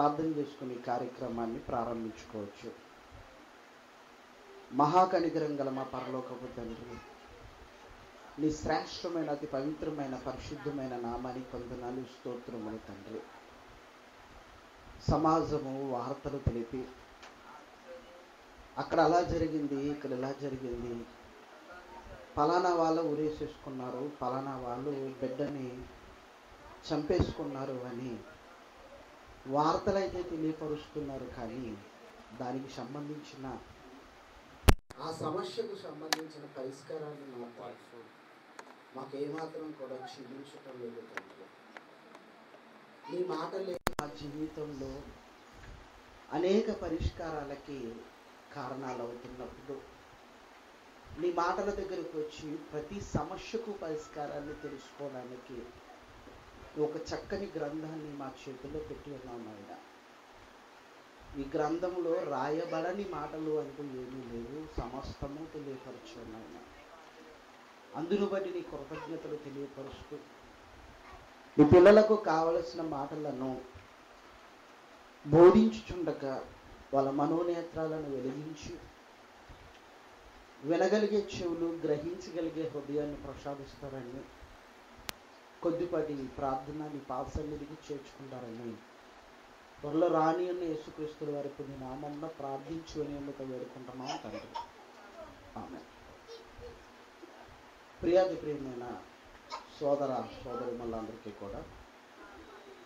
ప్రార్థన చేసుకుని కార్యక్రమాన్ని ప్రారంభించుకోవచ్చు. మహాకనికరం గల మా పరలోకపు తండ్రి నీ శ్రేష్టమైన అతి పవిత్రమైన పరిశుద్ధమైన నామానికి పొందనాలు స్తోత్రములు తండ్రి. సమాజము వార్తలు తెలిపి అక్కడ అలా జరిగింది ఇక్కడ ఇలా జరిగింది. పలానా వాళ్ళు ఉరేసేసుకున్నారు పలానా వాళ్ళు బిడ్డని చంపేసుకున్నారు అని వార్తలైతే తెలియపరుస్తున్నారు కానీ దానికి సంబంధించిన ఆ సమస్యకు సంబంధించిన పరిష్కారాన్ని మాకు మాకేమాత్రం కూడా క్షీణించటం లేదు తండ్రి. నీ మాటలే మా జీవితంలో అనేక పరిష్కారాలకి కారణాలు అవుతున్నప్పుడు నీ మాటల దగ్గరకు వచ్చి ప్రతి సమస్యకు పరిష్కారాన్ని తెలుసుకోవడానికి ఒక చక్కని గ్రంథాన్ని మా చేతిలో పెట్టి ఉన్నాం ఆయన. ఈ గ్రంథంలో రాయబడని మాటలు అంటూ ఏమీ లేవు సమస్తము తెలియపరచున్నాయన అందును బట్టి నీ కృతజ్ఞతలు తెలియపరుస్తూ నీ పిల్లలకు కావలసిన మాటలను బోధించుచుండగా వాళ్ళ మనోనేత్రాలను వెలిగించి. వినగలిగే చెవులు గ్రహించగలిగే హృదయాన్ని ప్రసాదిస్తారని కొద్దిపాటి ప్రార్థన నీ పాసన్నిధికి చేర్చుకుంటారని. త్వరలో రాని అన్న యేసుక్రీస్తుల వారి పుణ్య నామంలో ప్రార్థించు అని ఎందుకు వేడుకుంటున్నాం తండ్రి? ఆమె ప్రియాది ప్రియమైన సోదర సోదరి మళ్ళందరికీ కూడా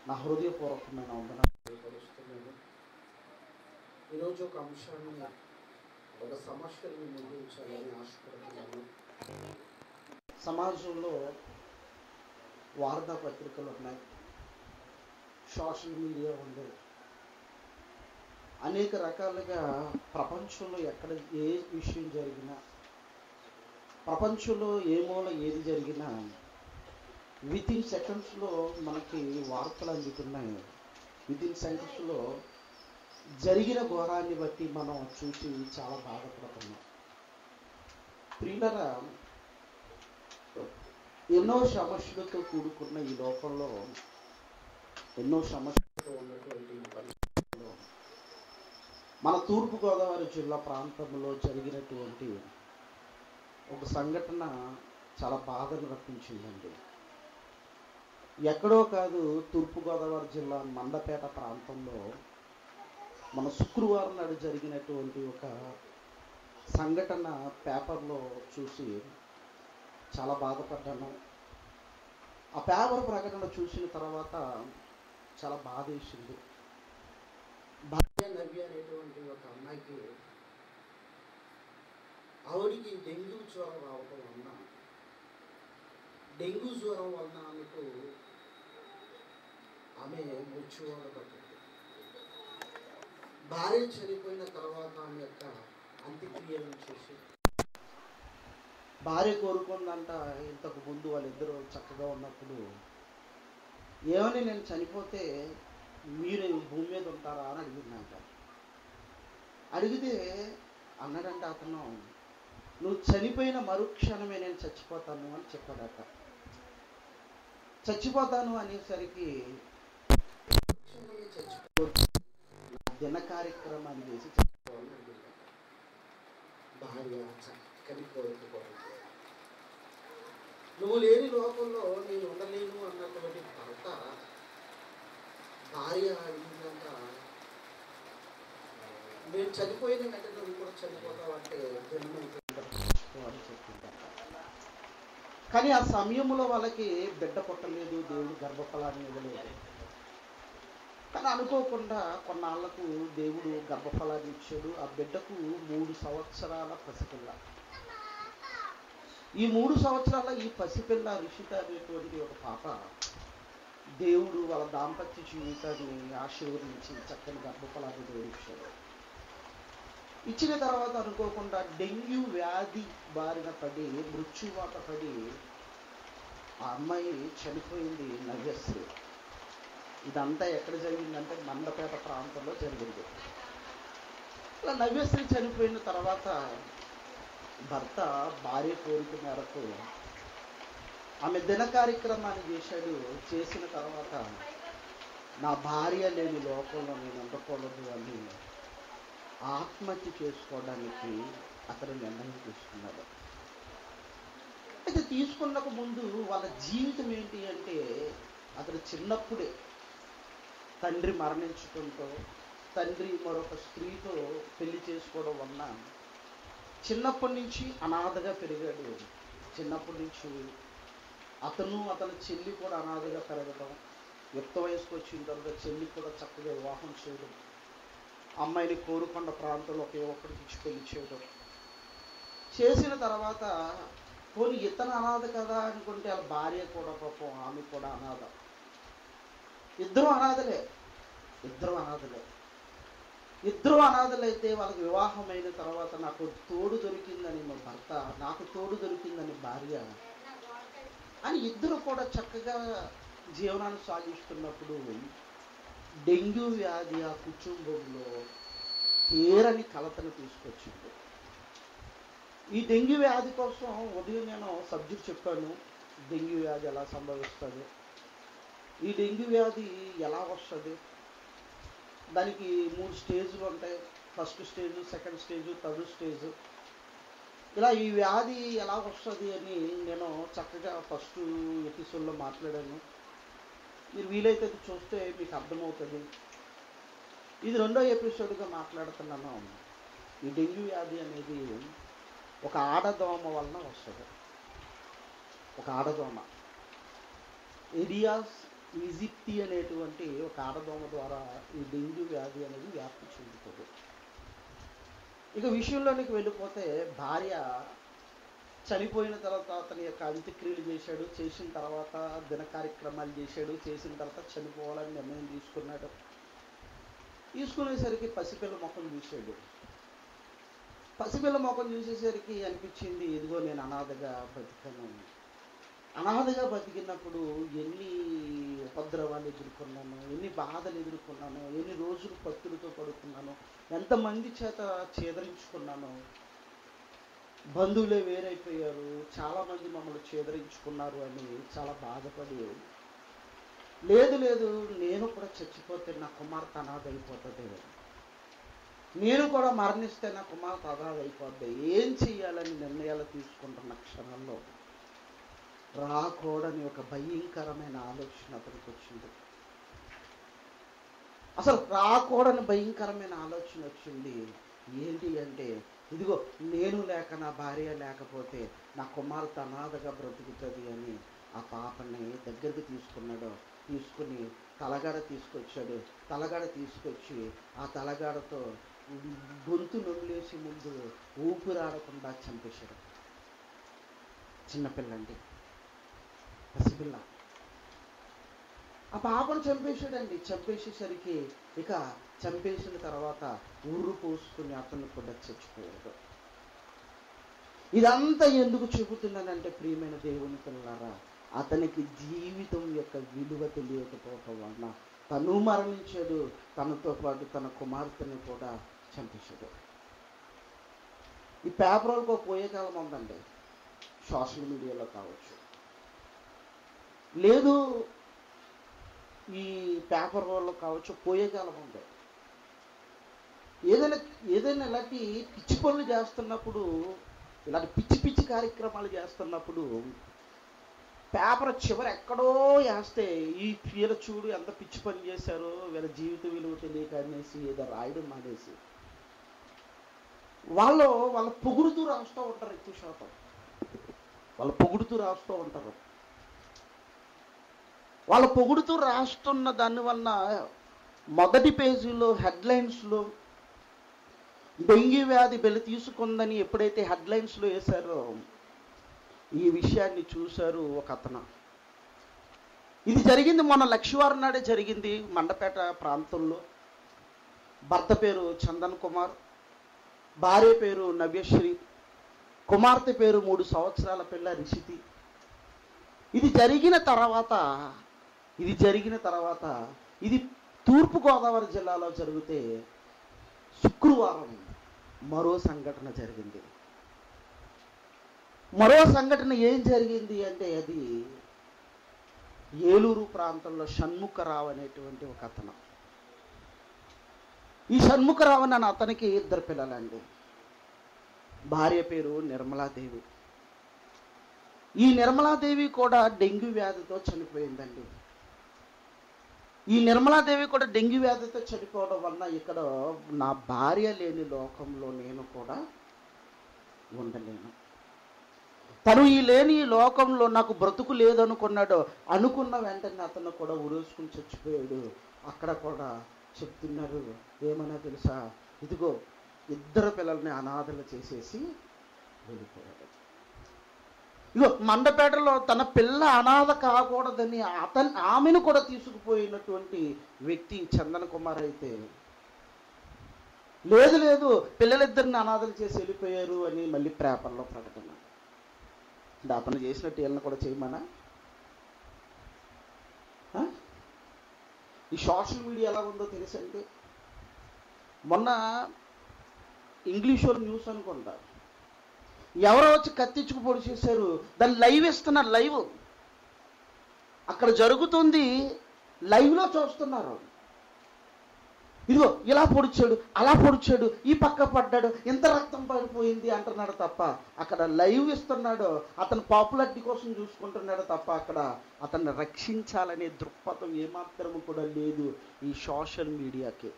నా హృదయపూర్వకమైన వందనాలు ఈరోజు ఒక అంశాన్ని ఒక సమస్యని ముందుంచాలని ఆశపడుతున్నాను. సమాజంలో వార్తాపత్రికలు ఉన్నాయి. సోషల్ మీడియా ఉంది. అనేక రకాలుగా ప్రపంచంలో ఎక్కడ ఏ విషయం జరిగినా ప్రపంచంలో ఏ మూల ఏది జరిగినా విత్ ఇన్ సెకండ్స్లో మనకి వార్తలు అందుతున్నాయి. విత్ ఇన్ సెకండ్స్లో జరిగిన ఘోరాన్ని బట్టి మనం చూసి చాలా బాధపడుతున్నాం. ప్రియులరా ఎన్నో సమస్యలతో కూడుకున్న ఈ లోకంలో ఎన్నో సమస్యలతో ఉన్నటువంటి పరిస్థితుల్లో మన తూర్పుగోదావరి జిల్లా ప్రాంతంలో జరిగినటువంటి ఒక సంఘటన చాలా బాధను రప్పించిందండి. ఎక్కడో కాదు తూర్పుగోదావరి జిల్లా మండపేట ప్రాంతంలో మన శుక్రవారం నాడు జరిగినటువంటి ఒక సంఘటన పేపర్లో చూసి చాలా బాధపడ్డాను. ఆ పేపర్ ప్రకటన చూసిన తర్వాత చాలా బాధ వేసింది. భార్య నవ్య అనేటువంటి ఒక అమ్మాయికి ఆవిడికి డెంగ్యూ జ్వరం రావటం వలన డెంగ్యూ జ్వరం వలన ఆమెకు ఆమె మృత్యువాడ పట్టింది భార్య చనిపోయిన తర్వాత ఆమె యొక్క అంత్యక్రియలను చూసింది. భార్య కోరుకుందంట ఇంతకు ముందు వాళ్ళిద్దరూ చక్కగా ఉన్నప్పుడు. ఏమని నేను చనిపోతే మీరు భూమి మీద ఉంటారా అని అడిగిందంట. అడిగితే అన్నాడంట అతను నువ్వు చనిపోయిన మరుక్షణమే నేను చచ్చిపోతాను అని చెప్పాడట. చచ్చిపోతాను అనేసరికి చచ్చిపోవచ్చు. దిన కార్యక్రమాన్ని చేసి చచ్చిపోవాలని భార్య చక్కని కోరిక నువ్వు లేని లోకంలో నేను ఉండలేను అన్నటువంటి భర్త భార్య అడిగిందంట నేను చనిపోయిన వెంటనే నువ్వు కూడా చనిపోతావు అంటే జన్మైపోయిందని చెప్పిందంట కానీ ఆ సమయంలో వాళ్ళకి బిడ్డ పుట్టలేదు దేవుడు గర్భఫలాన్ని ఇవ్వలేదు. కానీ అనుకోకుండా కొన్నాళ్ళకు దేవుడు గర్భఫలాన్ని ఇచ్చాడు. ఆ బిడ్డకు మూడు సంవత్సరాల పసిపిల్ల ఈ మూడు సంవత్సరాల ఈ పసిపిల్ల రిషిత అనేటువంటి ఒక పాప. దేవుడు వాళ్ళ దాంపత్య జీవితాన్ని ఆశీర్వదించి చక్కని గర్భఫలాన్ని దేవుడు ఇచ్చిన తర్వాత అనుకోకుండా డెంగ్యూ వ్యాధి బారిన పడి మృత్యువాత పడి ఆ అమ్మాయి చనిపోయింది నవ్యశ్రీ. ఇదంతా ఎక్కడ జరిగిందంటే మండపేట ప్రాంతంలో జరిగింది. ఇలా నవ్యశ్రీ చనిపోయిన తర్వాత భర్త భార్య కోరిక మేరకు ఆమె దిన కార్యక్రమాన్ని చేశాడు చేసిన తర్వాత నా భార్య లేని లోకంలో నేను ఉండకూడదు అని ఆత్మహత్య చేసుకోవడానికి అతను నిర్ణయం తీసుకున్నాడు. అయితే తీసుకున్నకు ముందు వాళ్ళ జీవితం ఏంటి అంటే అతను చిన్నప్పుడే తండ్రి మరణించడంతో తండ్రి మరొక స్త్రీతో పెళ్ళి చేసుకోవడం వలన చిన్నప్పటి నుంచి అనాథగా పెరిగాడు చిన్నప్పటి నుంచి అతను అతని చెల్లి కూడా అనాథగా పెరగడం యుక్త వయసుకు వచ్చిన తర్వాత చెల్లి కూడా చక్కగా వివాహం చేయడం అమ్మాయిని కోరుకొండ ప్రాంతంలో ఒక యువకుడికి ఇచ్చి పెళ్ళి చేయడం. చేసిన తర్వాత పోనీ ఇతను అనాథ కదా అనుకుంటే వాళ్ళ భార్య కూడా పాపం ఆమె కూడా అనాథ. ఇద్దరు అనాథలే. ఇద్దరు అనాథలే. ఇద్దరు అనాథలైతే వాళ్ళకి వివాహం అయిన తర్వాత నాకు తోడు దొరికిందని మా భర్త నాకు తోడు దొరికిందని భార్య అని ఇద్దరు కూడా చక్కగా జీవనాన్ని సాగిస్తున్నప్పుడు డెంగ్యూ వ్యాధి ఆ కుటుంబంలో తీరని కలతను తీసుకొచ్చింది. ఈ డెంగ్యూ వ్యాధి కోసం ఉదయం నేను సబ్జెక్ట్ చెప్పాను. డెంగ్యూ వ్యాధి ఎలా సంభవిస్తుంది? ఈ డెంగ్యూ వ్యాధి ఎలా వస్తుంది? దానికి మూడు స్టేజ్లు ఉంటాయి. First stage second stage third stage. ఇలా ఈ వ్యాధి ఎలా వస్తుంది అని నేను చక్కగా ఫస్ట్ ఎపిసోడ్లో మాట్లాడాను. మీరు వీలైతే అది చూస్తే మీకు అర్థమవుతుంది. ఇది రెండో ఎపిసోడ్గా మాట్లాడుతున్నాను. ఈ డెంగ్యూ వ్యాధి అనేది ఒక ఆడదోమ వలన వస్తుంది. ఒక ఆడదోమ. ఏరియాస్ ఈజిప్తి అనేటువంటి ఒక ఆడదోమ ద్వారా ఈ డెంగ్యూ వ్యాధి అనేది వ్యాప్తి చెందుతుంది. ఇక విషయంలోనికి వెళ్ళిపోతే భార్య చనిపోయిన తర్వాత అతని యొక్క అంత్యక్రియలు చేశాడు చేసిన తర్వాత దిన కార్యక్రమాలు చేశాడు చేసిన తర్వాత చనిపోవాలని నిర్ణయం తీసుకున్నాడు. తీసుకునేసరికి పసిపిల్ల ముఖం చూశాడు. పసిపిల్ల ముఖం చూసేసరికి అనిపించింది ఇదిగో నేను అనాథగా బతికాను. అనాథగా బతికినప్పుడు ఎన్ని ఉపద్రవాలు ఎదుర్కొన్నాను ఎన్ని బాధలు ఎదుర్కొన్నాను ఎన్ని రోజులు పత్తులతో పడుకున్నాను ఎంతమంది చేత చేదరించుకున్నాను. బంధువులే వేరైపోయారు చాలామంది మమ్మల్ని చేదరించుకున్నారు అని చాలా బాధపడి లేదు లేదు నేను కూడా చచ్చిపోతే నా కుమార్తె అనాథైపోతుంది నేను కూడా మరణిస్తే నా కుమార్తె అనాథైపోద్ది ఏం చెయ్యాలని నిర్ణయాలు తీసుకుంటున్న క్షణంలో రాకూడని ఒక భయంకరమైన ఆలోచన అతనికి వచ్చింది. అసలు రాకూడని భయంకరమైన ఆలోచన వచ్చింది. ఏంటి అంటే ఇదిగో నేను లేక నా భార్య లేకపోతే నా కుమార్తె అనాథగా బ్రతుకుతుంది అని ఆ పాపని దగ్గరికి తీసుకున్నాడు. తీసుకుని తలగడ తీసుకొచ్చాడు. తలగడ తీసుకొచ్చి ఆ తలగడతో గొంతు నొల్లేసి ముందు ఊపిరాడకుండా చంపేశాడు. చిన్నపిల్లండి పసిపిల్ల ఆ పాపను చంపేశాడండి. చంపేసేసరికి ఇక చంపేసిన తర్వాత ఊరు పోసుకుని అతను కూడా చచ్చిపోయాడు. ఇదంతా ఎందుకు చెబుతున్నానంటే ప్రియమైన దేవుని పిల్లలారా అతనికి జీవితం యొక్క విలువ తెలియకపోవటం వలన తను మరణించాడు తనతో పాటు తన కుమార్తెను కూడా చంపేశాడు. ఈ పేపర్లకు పోయే కాలం ఉందండి. సోషల్ మీడియాలో కావచ్చు. లేదు. ఈ పేపర్ వాళ్ళు కావచ్చు పోయే కాలం ఉంది. ఏదైనా ఏదైనా ఇలాంటి పిచ్చి పనులు చేస్తున్నప్పుడు ఇలాంటి పిచ్చి పిచ్చి కార్యక్రమాలు చేస్తున్నప్పుడు పేపర్ చివరి ఎక్కడో వేస్తే ఈ వీళ్ళ చూడు ఎంత పిచ్చి పని చేశారో వీళ్ళ జీవిత విలువ తెలియక అనేసి ఏదో రాయడం మానేసి వాళ్ళు వాళ్ళ పొగుడుతూ రాస్తూ ఉంటారు ఎక్కువ శాతం. వాళ్ళు పొగుడుతూ రాస్తూ ఉంటారు. వాళ్ళ పొగుడుతూ రాస్తున్న దానివల్ల మొదటి పేజీలో హెడ్లైన్స్లో డెంగ్యూ వ్యాధి బెలి తీసుకుందని ఎప్పుడైతే హెడ్లైన్స్లో వేశారో ఈ విషయాన్ని చూశారు ఒక అతను. ఇది జరిగింది మొన్న లక్ష్మీవారం నాడే జరిగింది మండపేట ప్రాంతంలో. భర్త పేరు చందన్ కుమార్ భార్య పేరు నవ్యశ్రీ కుమార్తె పేరు మూడు సంవత్సరాల పిల్ల రిషితి. ఇది జరిగిన తర్వాత ఇది జరిగిన తర్వాత ఇది తూర్పుగోదావరి జిల్లాలో జరిగితే శుక్రవారం మరో సంఘటన జరిగింది. మరో సంఘటన ఏం జరిగింది అంటే అది ఏలూరు ప్రాంతంలో షణ్ముఖరావు అనేటువంటి ఒక అతను. ఈ షణ్ముఖరావు అన్న అతనికి ఇద్దరు పిల్లలండి. భార్య పేరు నిర్మలాదేవి. ఈ నిర్మలాదేవి కూడా డెంగ్యూ వ్యాధితో చనిపోయిందండి. ఈ నిర్మలాదేవి కూడా డెంగ్యూ వ్యాధితో చనిపోవడం వలన ఇక్కడ నా భార్య లేని లోకంలో నేను కూడా ఉండలేను. తను ఈ లేని ఈ లోకంలో నాకు బ్రతుకు లేదనుకున్నాడు. అనుకున్న వెంటనే అతను కూడా ఉరేసుకుని చచ్చిపోయాడు. అక్కడ కూడా చెప్తున్నారు ఏమన్నా తెలుసా? ఇదిగో ఇద్దరు పిల్లల్ని అనాథలు చేసేసి వెళ్ళిపోయాడు. ఇగో మండపేటలో తన పిల్ల అనాథ కాకూడదని అతను ఆమెను కూడా తీసుకుపోయినటువంటి వ్యక్తి చందన కుమార్ అయితే లేదు లేదు పిల్లలిద్దరిని అనాథలు చేసి వెళ్ళిపోయారు అని మళ్ళీ పేపర్లో ప్రకటన. అంటే అతను చేసినట్టు వీళ్ళని కూడా చేయమనా? ఈ సోషల్ మీడియా ఎలా ఉందో తెలుసండి మొన్న ఇంగ్లీష్ వాళ్ళు న్యూస్ అనుకుంటారు ఎవరో వచ్చి కత్తిచ్చుకు పొడి చేశారు. దాన్ని లైవ్ ఇస్తున్నారు లైవ్. అక్కడ జరుగుతుంది లైవ్లో చూస్తున్నారు. ఇదిగో ఇలా పొడిచాడు అలా పొడిచాడు ఈ పక్క పడ్డాడు ఇంత రక్తం పడిపోయింది అంటున్నాడు తప్ప అక్కడ లైవ్ ఇస్తున్నాడు. అతను పాపులారిటీ కోసం చూసుకుంటున్నాడు తప్ప అక్కడ అతన్ని రక్షించాలనే దృక్పథం ఏమాత్రము కూడా లేదు ఈ సోషల్ మీడియాకి.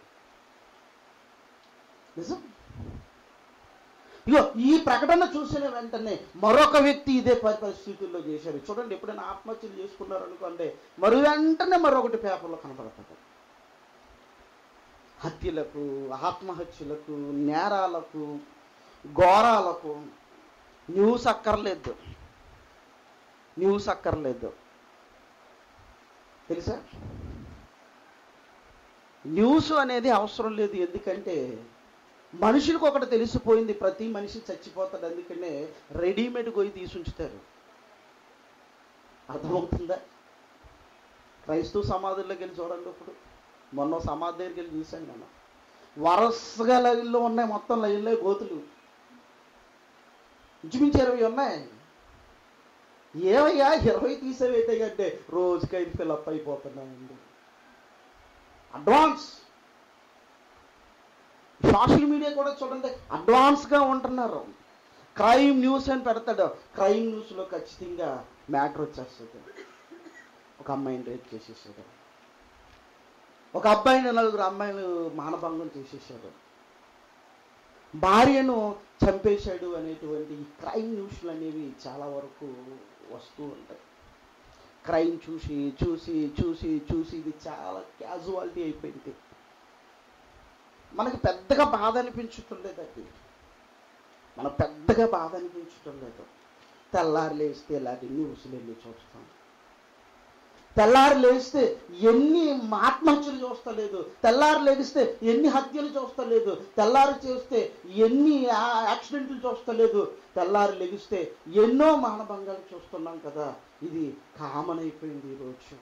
నిజం? ఇగో ఈ ప్రకటన చూసిన వెంటనే మరొక వ్యక్తి ఇదే పరి- పరిస్థితుల్లో చేశారు చూడండి ఎప్పుడైనా ఆత్మహత్యలు చేసుకున్నారు అనుకోండి మరో వెంటనే మరొకటి పేపర్లో కనపడతాడు హత్యలకు ఆత్మహత్యలకు నేరాలకు ఘోరాలకు న్యూస్ అక్కర్లేదు. న్యూస్ అక్కర్లేదు. తెలుసా? న్యూస్ అనేది అవసరం లేదు. ఎందుకంటే మనుషులకు ఒకటి తెలిసిపోయింది ప్రతి మనిషి చచ్చిపోతాడు అందుకనే రెడీమేడ్ గొయ్యి తీసుంచుతారు అర్థమవుతుందా? క్రైస్తవ సమాధుల్లోకి వెళ్ళి చూడండి ఇప్పుడు. మొన్న సమాధి దగ్గరికి వెళ్ళి చూశాను నేను. వరుసగా లైన్లో ఉన్నాయి మొత్తం లైన్లో గోతులు. ఇంచుమించు ఇరవై ఉన్నాయి. ఏమయ్యా ఇరవై తీసేవేటే అయితే రోజుకైతే ఫిల్ ఫిలప్ అయిపోతున్నాయండి. అడ్వాన్స్! సోషల్ మీడియా కూడా చూడండి అడ్వాన్స్గా ఉంటున్నారు. క్రైమ్ న్యూస్ అని పెడతాడు. క్రైమ్ న్యూస్లో ఖచ్చితంగా మ్యాటర్ వచ్చేస్తుంది. ఒక అమ్మాయిని రేప్ చేసేసాడు. ఒక అబ్బాయిని నలుగురు అమ్మాయిలు మానభంగం చేసేసాడు. భార్యను చంపేశాడు అనేటువంటి క్రైమ్ న్యూస్లు అనేవి చాలా వరకు వస్తూ ఉంటాయి. క్రైమ్ చూసి చూసి చూసి చూసి ఇది చాలా క్యాజువాలిటీ అయిపోయింది. మనకి పెద్దగా బాధ అనిపించటం లేదండి మనకు పెద్దగా బాధ అనిపించటం లేదు తెల్లారి లేస్తే ఇలాంటి న్యూస్లు వెళ్ళి చూస్తాం? తెల్లారి లేస్తే ఎన్ని ఆత్మహత్యలు చూస్తలేదు. తెల్లారి లేస్తే ఎన్ని హత్యలు చూస్తలేదు. తెల్లారి చేస్తే ఎన్ని యాక్సిడెంట్లు చూస్తలేదు. తెల్లారి లెగిస్తే ఎన్నో మానభంగాలు చూస్తున్నాం కదా. ఇది కామన్ అయిపోయింది ఈరోజు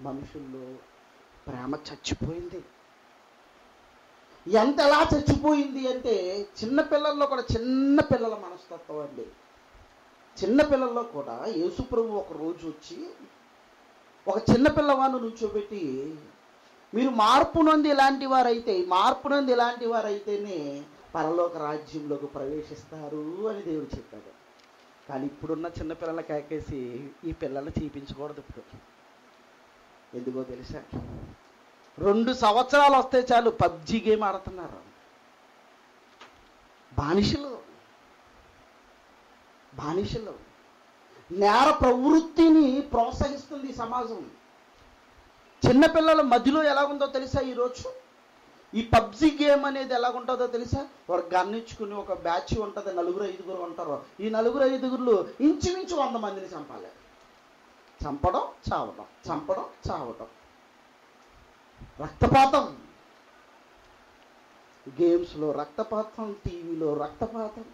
మనుషుల్లో ప్రేమ చచ్చిపోయింది. ఎంత ఎలా చచ్చిపోయింది అంటే చిన్న పిల్లల్లో కూడా చిన్న పిల్లల మనస్తత్వం అండి. చిన్న పిల్లల్లో కూడా యేసుప్రభు ఒక రోజు వచ్చి ఒక చిన్న పిల్లవాడిని నుంచోబెట్టి మీరు మార్పు నుండి ఇలాంటి వారైతే మార్పు నుండి ఇలాంటి వారైతేనే పరలోక రాజ్యంలోకి ప్రవేశిస్తారు అని దేవుడు చెప్పాడు. కానీ ఇప్పుడున్న చిన్నపిల్లల కాకేసి ఈ పిల్లల్ని చూపించకూడదు ఇప్పుడు. ఎందుకో తెలుసా? రెండు సంవత్సరాలు వస్తే చాలు పబ్జి గేమ్ ఆడుతున్నారు. బానిసలు. బానిసలు. నేర ప్రవృత్తిని ప్రోత్సహిస్తుంది ఈ సమాజం. చిన్నపిల్లల మధ్యలో ఎలాగుందో తెలుసా ఈరోజు? ఈ పబ్జి గేమ్ అనేది ఎలాగుంటుందో తెలుసా? వాడు గన్నించుకుని ఒక బ్యాచ్ ఉంటుంది నలుగురు ఐదుగురు ఉంటారు. ఈ నలుగురు ఐదుగురులు ఇంచుమించు వంద మందిని చంపాలి. చంపడం చావడం చంపడం చావడం. రక్తపాతం. గేమ్స్లో రక్తపాతం టీవీలో రక్తపాతం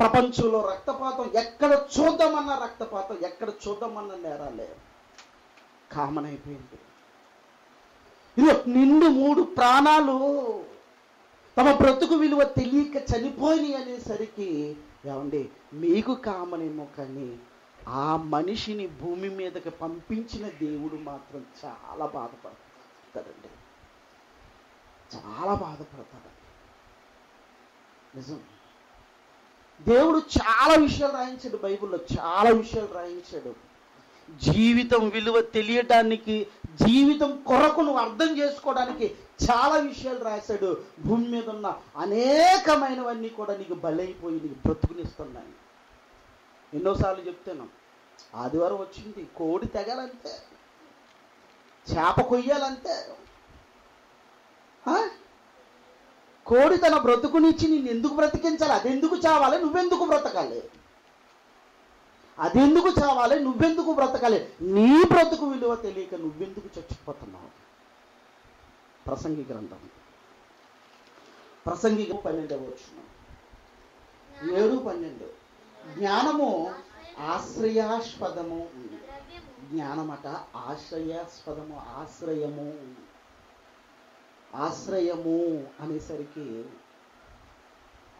ప్రపంచంలో రక్తపాతం ఎక్కడ చూద్దామన్న రక్తపాతం ఎక్కడ చూద్దామన్న నేరాలే. కామన్ అయిపోయింది. ఇదిగో నిండు మూడు ప్రాణాలు తమ బ్రతుకు విలువ తెలియక చనిపోయి అనేసరికి ఏమండి మీకు కామనేమో కానీ ఆ మనిషిని భూమి మీదకి పంపించిన దేవుడు మాత్రం చాలా చెప్తారండి చాలా బాధపడతాడండి నిజం. దేవుడు చాలా విషయాలు రాయించాడు బైబిల్లో చాలా విషయాలు రాయించాడు. జీవితం విలువ తెలియటానికి జీవితం కొరకు నువ్వు అర్థం చేసుకోవడానికి చాలా విషయాలు రాశాడు. భూమి మీద ఉన్న అనేకమైనవన్నీ కూడా నీకు బలైపోయి నీకు బ్రతుకునిస్తున్నాయి. ఎన్నోసార్లు చెప్తాను ఆదివారం వచ్చింది కోడి తెగాలంటే చేప కొయ్యాలంతే ఆ? కోడి తన బ్రతుకునిచ్చి నిన్ను ఎందుకు బ్రతికించాలి? అదెందుకు చావాలి? నువ్వెందుకు బ్రతకాలి? అదెందుకు చావాలి? నువ్వెందుకు బ్రతకాలి? నీ బ్రతుకు విలువ తెలియక నువ్వెందుకు చచ్చిపోతున్నావు? ప్రసంగి గ్రంథం. ప్రసంగి పన్నెండవ వచ్చిన ఏడు పన్నెండు. జ్ఞానము ఆశ్రయాస్పదము ఉంది. జ్ఞానమట ఆశ్రయాస్పదము ఆశ్రయము. ఆశ్రయము అనేసరికి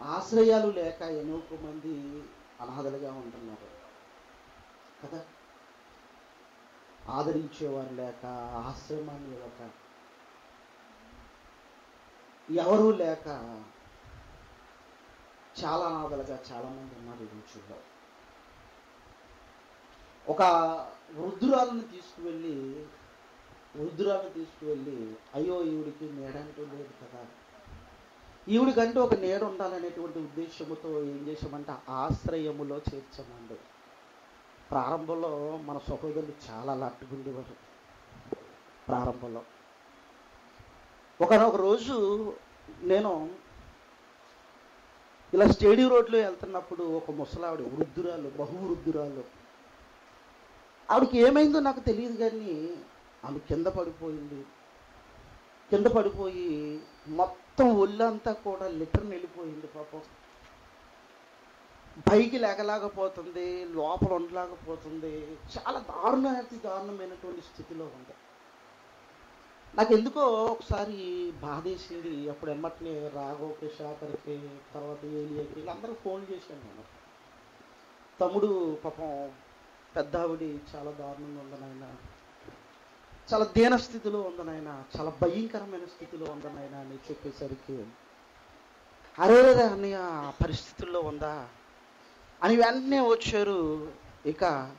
ఆశ్రయాలు లేక ఎన్నో మంది అనాథలుగా ఉంటున్నారు. కదా? ఆదరించేవారు లేక ఆశ్రమాన్ని ఇవ్వక ఎవరూ లేక చాలా అనాథలుగా చాలామంది ఉన్నారు ఈ రోజుల్లో. ఒక వృద్ధురాలను తీసుకువెళ్ళి వృద్ధురాలను తీసుకువెళ్ళి అయ్యో ఈవిడికి నీడంటూ లేదు కదా. ఈవిడికంటూ ఒక నీడ ఉండాలనేటువంటి ఉద్దేశంతో ఏం చేసామంటే ఆశ్రయములో చేర్చామండి. ప్రారంభంలో మన సహోదరులు చాలా లట్టుకుండేవారు. ప్రారంభంలో. ఒకనొక రోజు నేను ఇలా స్టేడియం రోడ్లో వెళ్తున్నప్పుడు ఒక ముసలావిడ వృద్ధురాలు బహువృద్ధురాలు ఆవిడకి ఏమైందో నాకు తెలియదు కానీ ఆమె కింద పడిపోయింది. కింద పడిపోయి మొత్తం ఒళ్ళంతా కూడా లిటర్ వెళ్ళిపోయింది పాపం. పైకి లేకలేకపోతుంది లోపల ఉండలేకపోతుంది. చాలా దారుణ అతి దారుణమైనటువంటి స్థితిలో ఉంది. నాకు ఎందుకో ఒకసారి బాధేసింది అప్పుడు ఎమ్మటిని రాఘోకి శాఖర్కి తర్వాత ఏలియకి వీళ్ళందరూ ఫోన్ చేశాను నేను. తమ్ముడు పాపం పెద్ద చాలా దారుణంగా ఉంది నాయన. చాలా దీన స్థితిలో ఉంది నాయన. చాలా భయంకరమైన స్థితిలో ఉంది నాయన అని చెప్పేసరికి అరే అన్నయ్య పరిస్థితుల్లో ఉందా? అని వెంటనే వచ్చారు. ఇక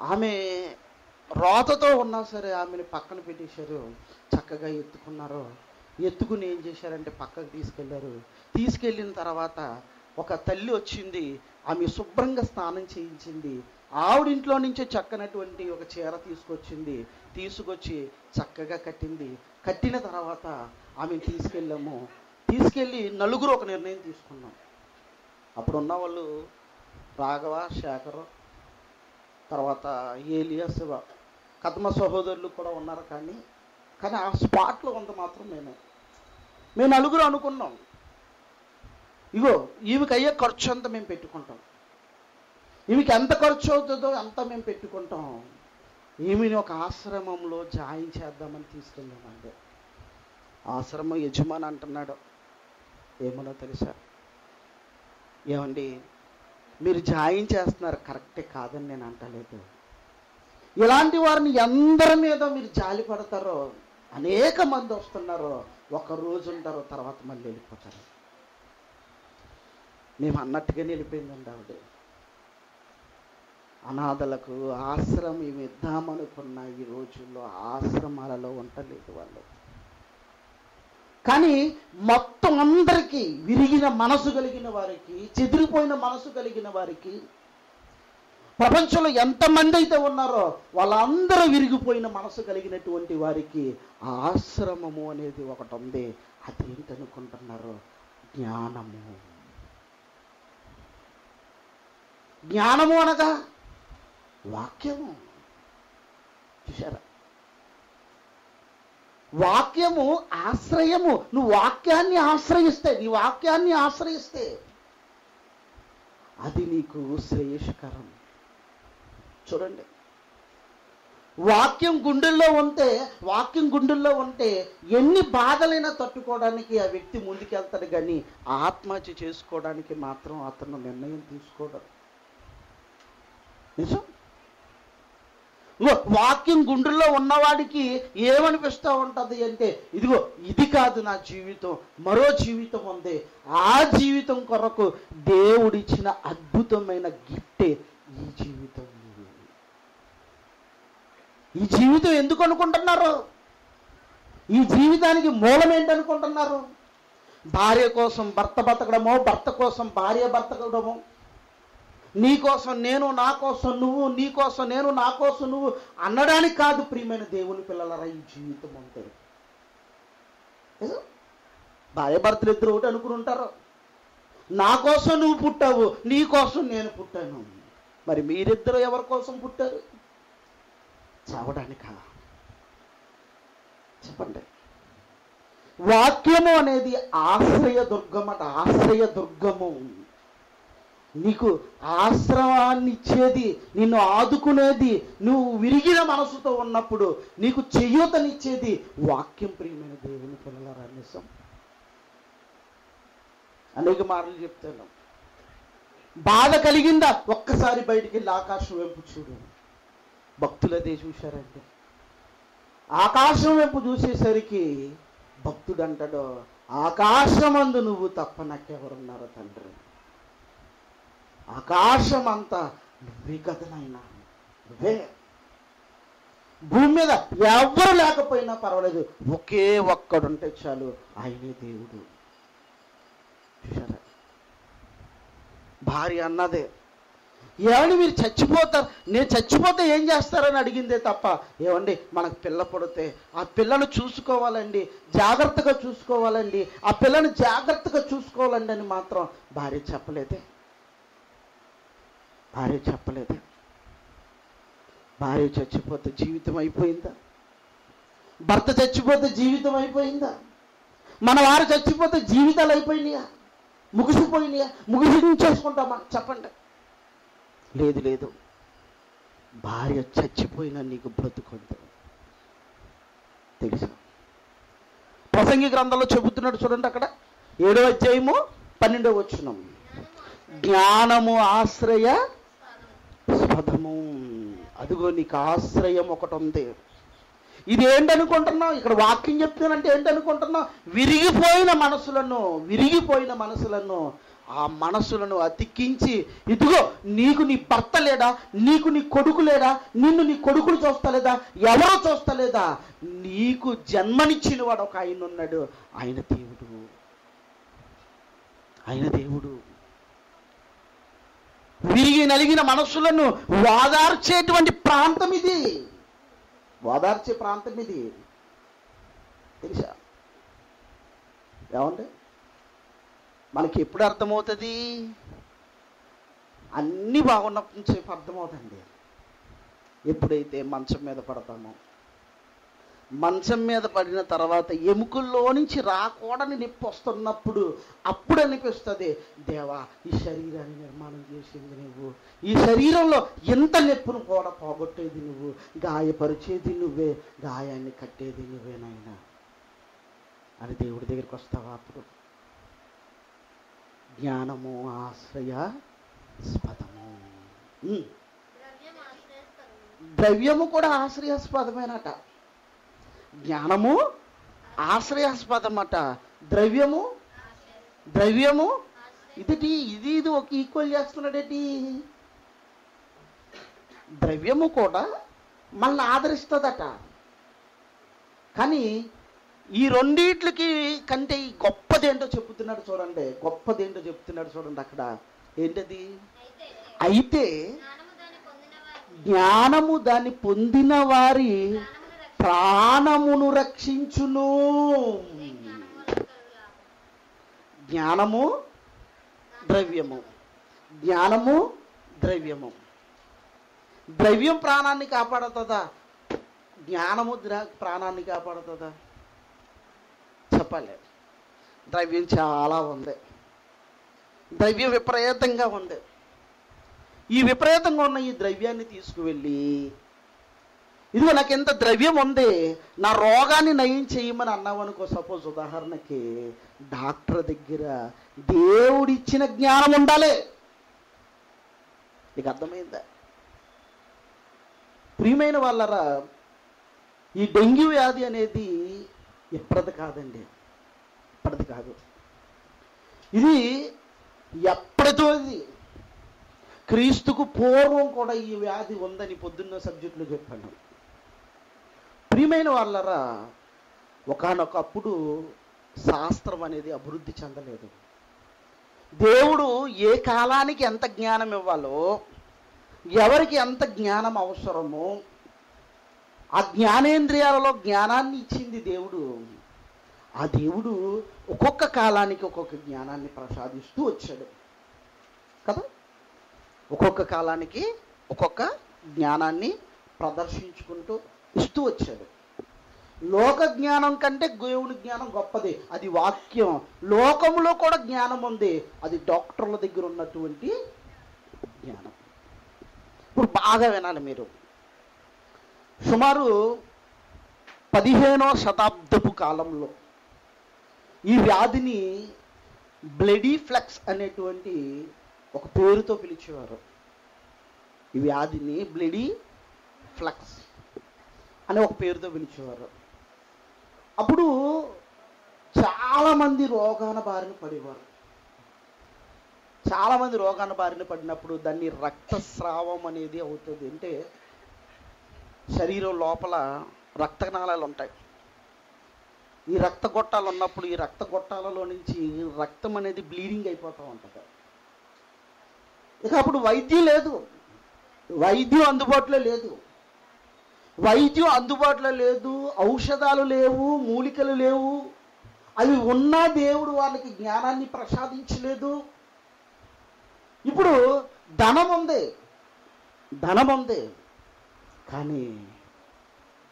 ఆమె రోతతో ఉన్నా సరే ఆమెను పక్కన పెట్టేశారు. చక్కగా ఎత్తుకున్నారు. ఎత్తుకుని ఏం చేశారంటే పక్కకు తీసుకెళ్ళారు. తీసుకెళ్ళిన తర్వాత ఒక తల్లి వచ్చింది. ఆమె శుభ్రంగా స్నానం చేయించింది. ఆవిడింట్లో నుంచి చక్కనటువంటి ఒక చీర తీసుకొచ్చింది తీసుకొచ్చి చక్కగా కట్టింది. కట్టిన తర్వాత ఆమెను తీసుకెళ్ళాము. తీసుకెళ్ళి నలుగురు ఒక నిర్ణయం తీసుకున్నాం. అప్పుడు ఉన్న వాళ్ళు రాఘవ శేఖర్ తర్వాత ఏలియా శివ. కథమ సహోదరులు కూడా ఉన్నారు కానీ కానీ ఆ స్పాట్లో ఉంది మాత్రం మేమే. మేము నలుగురు అనుకున్నాం. ఇగో ఈమెకి అయ్యే ఖర్చు అంతా మేము పెట్టుకుంటాం. ఈమెకి ఎంత ఖర్చు అవుతుందో అంతా మేము పెట్టుకుంటాం. ఈమెని ఒక ఆశ్రమంలో జాయిన్ చేద్దామని తీసుకెళ్ళామండి ఆశ్రమం యజమాని అంటున్నాడు. ఏమనో తెలుసా? ఏమండి మీరు జాయిన్ చేస్తున్నారు కరెక్టే కాదని నేను అంటలేదు. ఇలాంటి వారిని ఎందరి మీద మీరు జాలి పడతారో అనేక మంది వస్తున్నారో ఒక రోజు ఉంటారో తర్వాత మళ్ళీ వెళ్ళిపోతారు. మేము అన్నట్టుగానే వెళ్ళిపోయిందండి ఆవిడ. అనాథలకు ఆశ్రమం ఇద్దామనుకున్న ఈ రోజుల్లో ఆశ్రమాలలో ఉండలేదు వాళ్ళు. కానీ మొత్తం అందరికీ విరిగిన మనసు కలిగిన వారికి చెదిరిపోయిన మనసు కలిగిన వారికి ప్రపంచంలో ఎంతమంది అయితే ఉన్నారో వాళ్ళందరూ విరిగిపోయిన మనసు కలిగినటువంటి వారికి ఆ ఆశ్రమము అనేది ఒకటి ఉంది. అదేంటనుకుంటున్నారు జ్ఞానము. జ్ఞానము అనగా వాక్యము చూసారా వాక్యము ఆశ్రయము. నువ్వు వాక్యాన్ని ఆశ్రయిస్తే నీ వాక్యాన్ని ఆశ్రయిస్తే అది నీకు శ్రేయస్కరం. చూడండి. వాక్యం గుండెల్లో ఉంటే వాక్యం గుండెల్లో ఉంటే ఎన్ని బాధలైనా తట్టుకోవడానికి ఆ వ్యక్తి ముందుకెళ్తాడు కానీ ఆత్మహత్య చేసుకోవడానికి మాత్రం అతను నిర్ణయం తీసుకోవడం నిజం? వాక్యం గుండెల్లో ఉన్నవాడికి ఏమనిపిస్తూ ఉంటుంది అంటే ఇదిగో ఇది కాదు నా జీవితం మరో జీవితం ఉంది. ఆ జీవితం కొరకు దేవుడిచ్చిన అద్భుతమైన గిఫ్టే ఈ జీవితం. ఈ జీవితం ఎందుకు అనుకుంటున్నారు? ఈ జీవితానికి మూలం ఏంటనుకుంటున్నారు భార్య కోసం భర్త బతకడమో భర్త కోసం భార్య బతకడమో నీ కోసం నేను నా కోసం నువ్వు నీ కోసం నేను నా కోసం నువ్వు అనడానికి కాదు ప్రియమైన దేవుని పిల్లలరా ఈ జీవితం అంటే భార్య భర్తలు ఇద్దరు ఒకటి అనుకుని ఉంటారు. నా కోసం నువ్వు పుట్టావు నీ కోసం నేను పుట్టాను. మరి మీరిద్దరు ఎవరి కోసం పుట్టారు? చావడానికా? చెప్పండి. వాక్యము అనేది ఆశ్రయ దుర్గం అట ఆశ్రయ దుర్గము. నీకు ఆశ్రవాన్ని ఇచ్చేది నిన్ను ఆదుకునేది నువ్వు విరిగిన మనసుతో ఉన్నప్పుడు నీకు చేయూతనిచ్చేది వాక్యం ప్రియమైన దేవుని పిల్లల నిజం. అనేక మార్లు చెప్తాను. బాధ కలిగిందా? ఒక్కసారి బయటికి వెళ్ళి ఆకాశం వైపు చూడు. భక్తులు అదే చూశారంటే. ఆకాశం వైపు చూసేసరికి భక్తుడు అంటాడు ఆకాశమందు నువ్వు తప్ప నాకెవరున్నారో తండ్రి. ఆకాశం అంతా నువ్వే కదా నువ్వే. భూమి మీద ఎవరు లేకపోయినా పర్వాలేదు. ఒకే ఒక్కడుంటే చాలు ఆయనే దేవుడు. చూసారా భార్య అన్నదే. ఏమండి మీరు చచ్చిపోతారు? నేను చచ్చిపోతే ఏం చేస్తారని అడిగిందే తప్ప ఏమండి మనకు పిల్ల పుడితే ఆ పిల్లను చూసుకోవాలండి జాగ్రత్తగా చూసుకోవాలండి ఆ పిల్లను జాగ్రత్తగా చూసుకోవాలండి అని మాత్రం భార్య చెప్పలేదే. భార్య చెప్పలేదా? భార్య చచ్చిపోతే జీవితం అయిపోయిందా? భర్త చచ్చిపోతే జీవితం అయిపోయిందా? మన వారు చచ్చిపోతే జీవితాలు అయిపోయినాయా? ముగిసిపోయినాయా? ముగిసించేసుకుంటామా? చెప్పండి. లేదు లేదు. భార్య చచ్చిపోయినా నీకు బ్రతుకుంది. తెలుసా? ప్రసంగి గ్రంథంలో చెబుతున్నాడు చూడండి అక్కడ. ఏడో అధ్యాయము పన్నెండో వచ్చినాం జ్ఞానము ఆశ్రయ పదము అదిగో నీకు ఆశ్రయం ఒకటి ఉంది. ఇది ఏంటనుకుంటున్నావు ఇక్కడ వాక్యం చెప్తానంటే ఏంటనుకుంటున్నావు? విరిగిపోయిన మనసులను విరిగిపోయిన మనసులను ఆ మనసులను అతికించి ఇదిగో నీకు నీ భర్త లేడా నీకు నీ కొడుకు లేడా నిన్ను నీ కొడుకులు చూస్తలేదా? ఎవరో చూస్తలేదా? నీకు జన్మనిచ్చిన వాడు ఒక ఆయన ఉన్నాడు. ఆయన దేవుడు. ఆయన దేవుడు. విరిగి నలిగిన మనస్సులను వాదార్చేటువంటి ప్రాంతం ఇది. వాదార్చే ప్రాంతం ఇది. తెలుసా? ఏమంటే మనకి ఎప్పుడు అర్థమవుతుంది? అన్నీ బాగున్నప్పటి నుంచి అర్థమవుతుంది ఎప్పుడైతే మంచం మీద పడతామో. మంచం మీద పడిన తర్వాత ఎముకల్లో నుంచి రాకూడని నొప్పి వస్తున్నప్పుడు అప్పుడు అనిపిస్తుంది దేవా ఈ శరీరాన్ని నిర్మాణం చేసింది నువ్వు. ఈ శరీరంలో ఎంత నొప్పును కూడా పోగొట్టేది నువ్వు. గాయపరిచేది నువ్వే గాయాన్ని కట్టేది నువ్వే నాయనా. అని దేవుడి దగ్గరికి వస్తావా అప్పుడు? జ్ఞానము ఆశ్రయ స్పదము. ద్రవ్యము కూడా ఆశ్రయాస్పదమేనట. జ్ఞానము ఆశ్రయాస్పదమట. ద్రవ్యము ద్రవ్యము ఇదిటి ఇది ఇది ఒక ఈక్వల్ చేస్తున్నాడేటి? ద్రవ్యము కూడా మనల్ని ఆదరిస్తుందట. కానీ ఈ రెండిట్లకి కంటే ఈ గొప్పదేంటో చెప్తున్నాడు చూడండి. గొప్పదేంటో చెప్తున్నాడు చూడండి అక్కడ. ఏంటది? అయితే అయితే జ్ఞానము దాన్ని పొందిన వారి ప్రాణమును రక్షించును. జ్ఞానము జ్ఞానము ద్రవ్యము. జ్ఞానము ద్రవ్యము. ద్రవ్యం ప్రాణాన్ని కాపాడుతుందా? జ్ఞానము ప్రాణాన్ని కాపాడుతుందా? చెప్పలేదు. ద్రవ్యం చాలా ఉంది. ద్రవ్యం విపరీతంగా ఉంది. ఈ విపరీతంగా ఉన్న ఈ ద్రవ్యాన్ని తీసుకువెళ్ళి ఇదిగో నాకు ఎంత ద్రవ్యం ఉంది నా రోగాన్ని నయం చేయమని అన్నావు అనుకో సపోజ్ ఉదాహరణకి డాక్టర్ దగ్గర దేవుడిచ్చిన జ్ఞానం ఉండాలి. నీకు అర్థమైందా? ప్రియమైన వాళ్ళరా ఈ డెంగ్యూ వ్యాధి అనేది ఎప్పటిది కాదండి. ఇప్పటిది కాదు. ఇది ఎప్పటితో ఇది? క్రీస్తుకు పూర్వం కూడా ఈ వ్యాధి ఉందని పొద్దున్న సబ్జెక్టులో చెప్పాను ప్రియమైన వాళ్ళరా ఒకానొకప్పుడు శాస్త్రం అనేది అభివృద్ధి చెందలేదు. దేవుడు ఏ కాలానికి ఎంత జ్ఞానం ఇవ్వాలో ఎవరికి ఎంత జ్ఞానం అవసరమో ఆ జ్ఞానేంద్రియాలలో జ్ఞానాన్ని ఇచ్చింది దేవుడు. ఆ దేవుడు ఒక్కొక్క కాలానికి ఒక్కొక్క జ్ఞానాన్ని ప్రసాదిస్తూ వచ్చాడు. కదా? ఒక్కొక్క కాలానికి ఒక్కొక్క జ్ఞానాన్ని ప్రదర్శించుకుంటూ ఇస్తూ వచ్చాడు. లోక జ్ఞానం కంటే దేవుని జ్ఞానం గొప్పది. అది వాక్యం. లోకంలో కూడా జ్ఞానం ఉంది. అది డాక్టర్ల దగ్గర ఉన్నటువంటి జ్ఞానం. ఇప్పుడు బాగా వినాలి మీరు. సుమారు పదిహేనో శతాబ్దపు కాలంలో ఈ వ్యాధిని బ్లడీ ఫ్లెక్స్ అనేటువంటి ఒక పేరుతో పిలిచేవారు. ఈ వ్యాధిని బ్లడీ ఫ్లెక్స్. అని ఒక పేరుతో పిలిచేవారు అప్పుడు చాలామంది రోగాన బారిన పడేవారు. చాలామంది రోగాన బారిన పడినప్పుడు దాన్ని రక్తస్రావం అనేది అవుతుంది. అంటే శరీరం లోపల రక్తనాళాలు ఉంటాయి. ఈ రక్త గొట్టాలు ఉన్నప్పుడు ఈ రక్త గొట్టాలలో నుంచి రక్తం అనేది బ్లీడింగ్ అయిపోతూ ఉంటుంది. ఇక అప్పుడు వైద్యం లేదు. వైద్యం అందుబాటులో లేదు. వైద్యం అందుబాటులో లేదు ఔషధాలు లేవు మూలికలు లేవు. అవి ఉన్నా దేవుడు వాళ్ళకి జ్ఞానాన్ని ప్రసాదించలేదు. ఇప్పుడు ధనం ఉంది. ధనం ఉంది. కానీ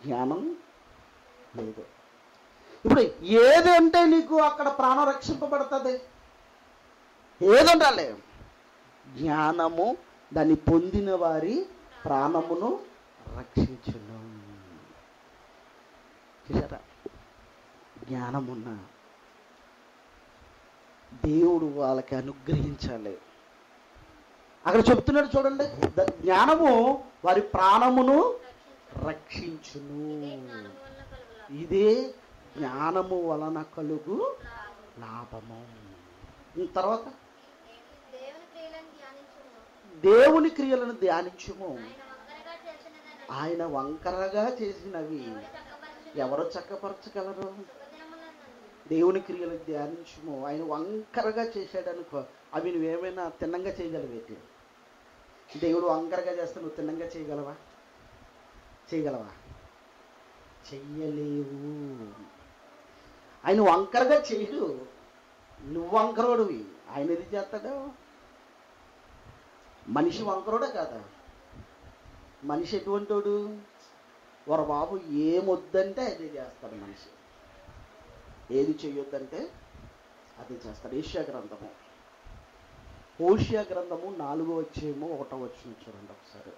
జ్ఞానం లేదు. ఇప్పుడు ఏదంటే నీకు అక్కడ ప్రాణం రక్షింపబడుతుంది? ఏదండాలి జ్ఞానము దాన్ని పొందిన వారి ప్రాణమును రక్షించును చూసారా జ్ఞానమున్న దేవుడు వాళ్ళకి అనుగ్రహించాలి. అక్కడ చెప్తున్నాడు చూడండి జ్ఞానము వారి ప్రాణమును రక్షించును. ఇదే జ్ఞానము వలన కలుగు లాభము. తర్వాత? దేవుని క్రియలను ధ్యానించుము. ఆయన వంకరగా చేసినవి ఎవరు చక్కపరచగలరు? దేవుని క్రియలు ధ్యానించము. ఆయన వంకరగా చేశాడనుకో అవి నువ్వేమైనా తిన్నంగా చేయగలిగేటి దేవుడు? వంకరగా చేస్తే నువ్వు తిన్నంగా చేయగలవా? చేయగలవా? చెయ్యలేవు. ఆయన వంకరగా చేయడు. నువ్వు వంకరోడివి. ఆయన ఇది చేస్తాడు? మనిషి వంకరోడే కాదా? మనిషి ఎటువంటోడు? వర బాబు ఏమొద్దంటే అదే చేస్తాడు మనిషి. ఏది చెయ్యొద్దంటే అది చేస్తాడు. ఏషియా గ్రంథము. ఓషియా గ్రంథము నాలుగో వచ్చేమో ఒకటో వచ్చిన చూడండి ఒకసారి.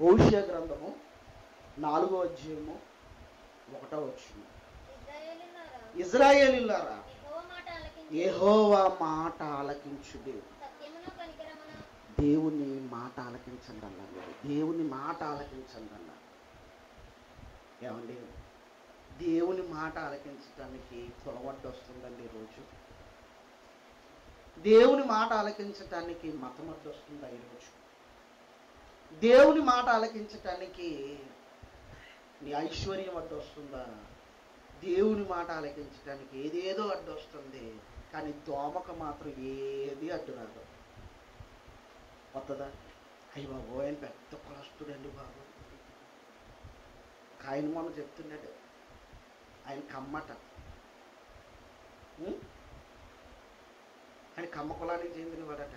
ఓషియా గ్రంథము నాలుగో అధ్యాయము ఒకటో వచ్చిన ఇశ్రాయేలీయులారా, ఇజ్రాయేలీలారా యెహోవా మాట ఆలకించుడి దేవుని మాట ఆలకించండి అన్నారు మీరు. దేవుని మాట ఆలకించండి అన్నారు ఏమండి? దేవుని మాట ఆలకించడానికి తొలవడ్డు వస్తుందండి ఈరోజు దేవుని మాట ఆలకించటానికి మతం అడ్డు వస్తుందా ఈరోజు దేవుని మాట ఆలకించటానికి నీ ఐశ్వర్యం అడ్డు వస్తుందా? దేవుని మాట ఆలకించటానికి ఏదేదో అడ్డు వస్తుంది కానీ దోమక మాత్రం ఏది అడ్డు రాదు. వస్తుందా అయ్యి బాబు ఆయన పెద్ద కులస్తుడండి బాబు. ఆయన మొన్న చెప్తున్నాడు. ఆయన కమ్మట. ఆయన కమ్మ కులానికి చెందినవాడట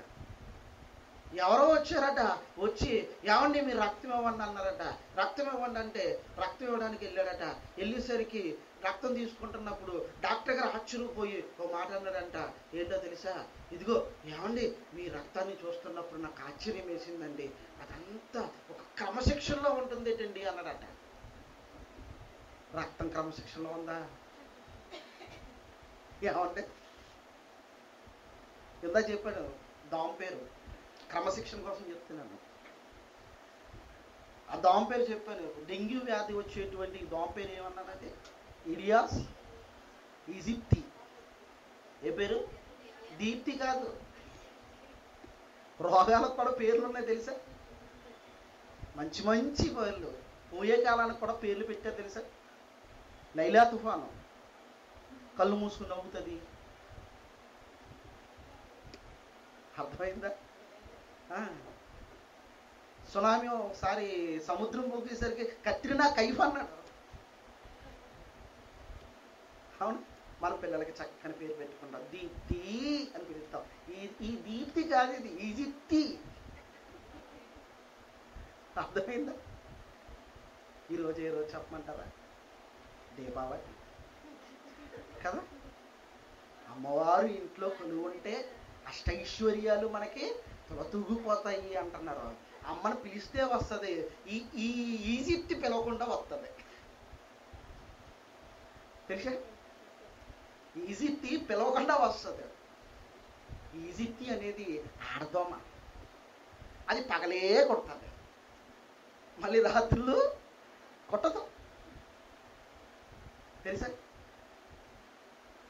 ఎవరో వచ్చారట వచ్చి ఏమండి మీరు రక్తం ఇవ్వండి అన్నారట. రక్తం ఇవ్వండి అంటే రక్తం ఇవ్వడానికి వెళ్ళాడట. వెళ్ళేసరికి రక్తం తీసుకుంటున్నప్పుడు డాక్టర్ గారు ఆశ్చర్యపోయి ఓ మాట అన్నాడంట. ఏంటో తెలుసా? ఇదిగో ఏమండి మీ రక్తాన్ని చూస్తున్నప్పుడు నాకు ఆశ్చర్యం వేసిందండి. అదంతా ఒక క్రమశిక్షణలో ఉంటుంది ఏంటండి అన్నాడట. రక్తం క్రమశిక్షణలో ఉందా? ఏమండి? ఇందా చెప్పాడు దాం పేరు. క్రమశిక్షణ కోసం చెప్తున్నాను. ఆ దాం పేరు చెప్పాను డెంగ్యూ వ్యాధి వచ్చేటువంటి దాం పేరు ఏమన్నానంటే ఇడియాస్ ఈజిప్తి ఏ పేరు? దీప్తి కాదు. రోగాలకు కూడా పేర్లు ఉన్నాయి తెలుసా? మంచి మంచి పేర్లు పోయే కాలానికి కూడా పేర్లు పెట్టారు తెలుసా? లైలా తుఫాను. కళ్ళు మూసుకుని నవ్వుతుంది. అర్థమైందా? సునామీ ఒకసారి సముద్రం పోగేసరికి కత్రినా కైఫ్ అన్నాడు. అవును? మన పిల్లలకి చక్కని పేరు పెట్టుకుంటాం. దీప్తి అని పిలుస్తాం. ఈ ఈ దీప్తి కాదు ఇది ఈజిప్తి. అర్థమైందా? ఈరోజు ఏ రోజు చెప్పమంటారా? దీపావళి. కదా? అమ్మవారు ఇంట్లో కొలువు ఉంటే అష్టైశ్వర్యాలు మనకి తులతూగిపోతాయి అంటున్నారు అమ్మని పిలిస్తే వస్తుంది. ఈ ఈ ఈజిప్ట్ పిలవకుండా వస్తుంది. తెలుసా? ఈజిప్తి పిలవకుండా వస్తుంది. ఈజిప్తి అనేది ఆడదోమ అది పగలే కొడుతుంది. మళ్ళీ రాత్రులు కొట్టదు. తెలుసా?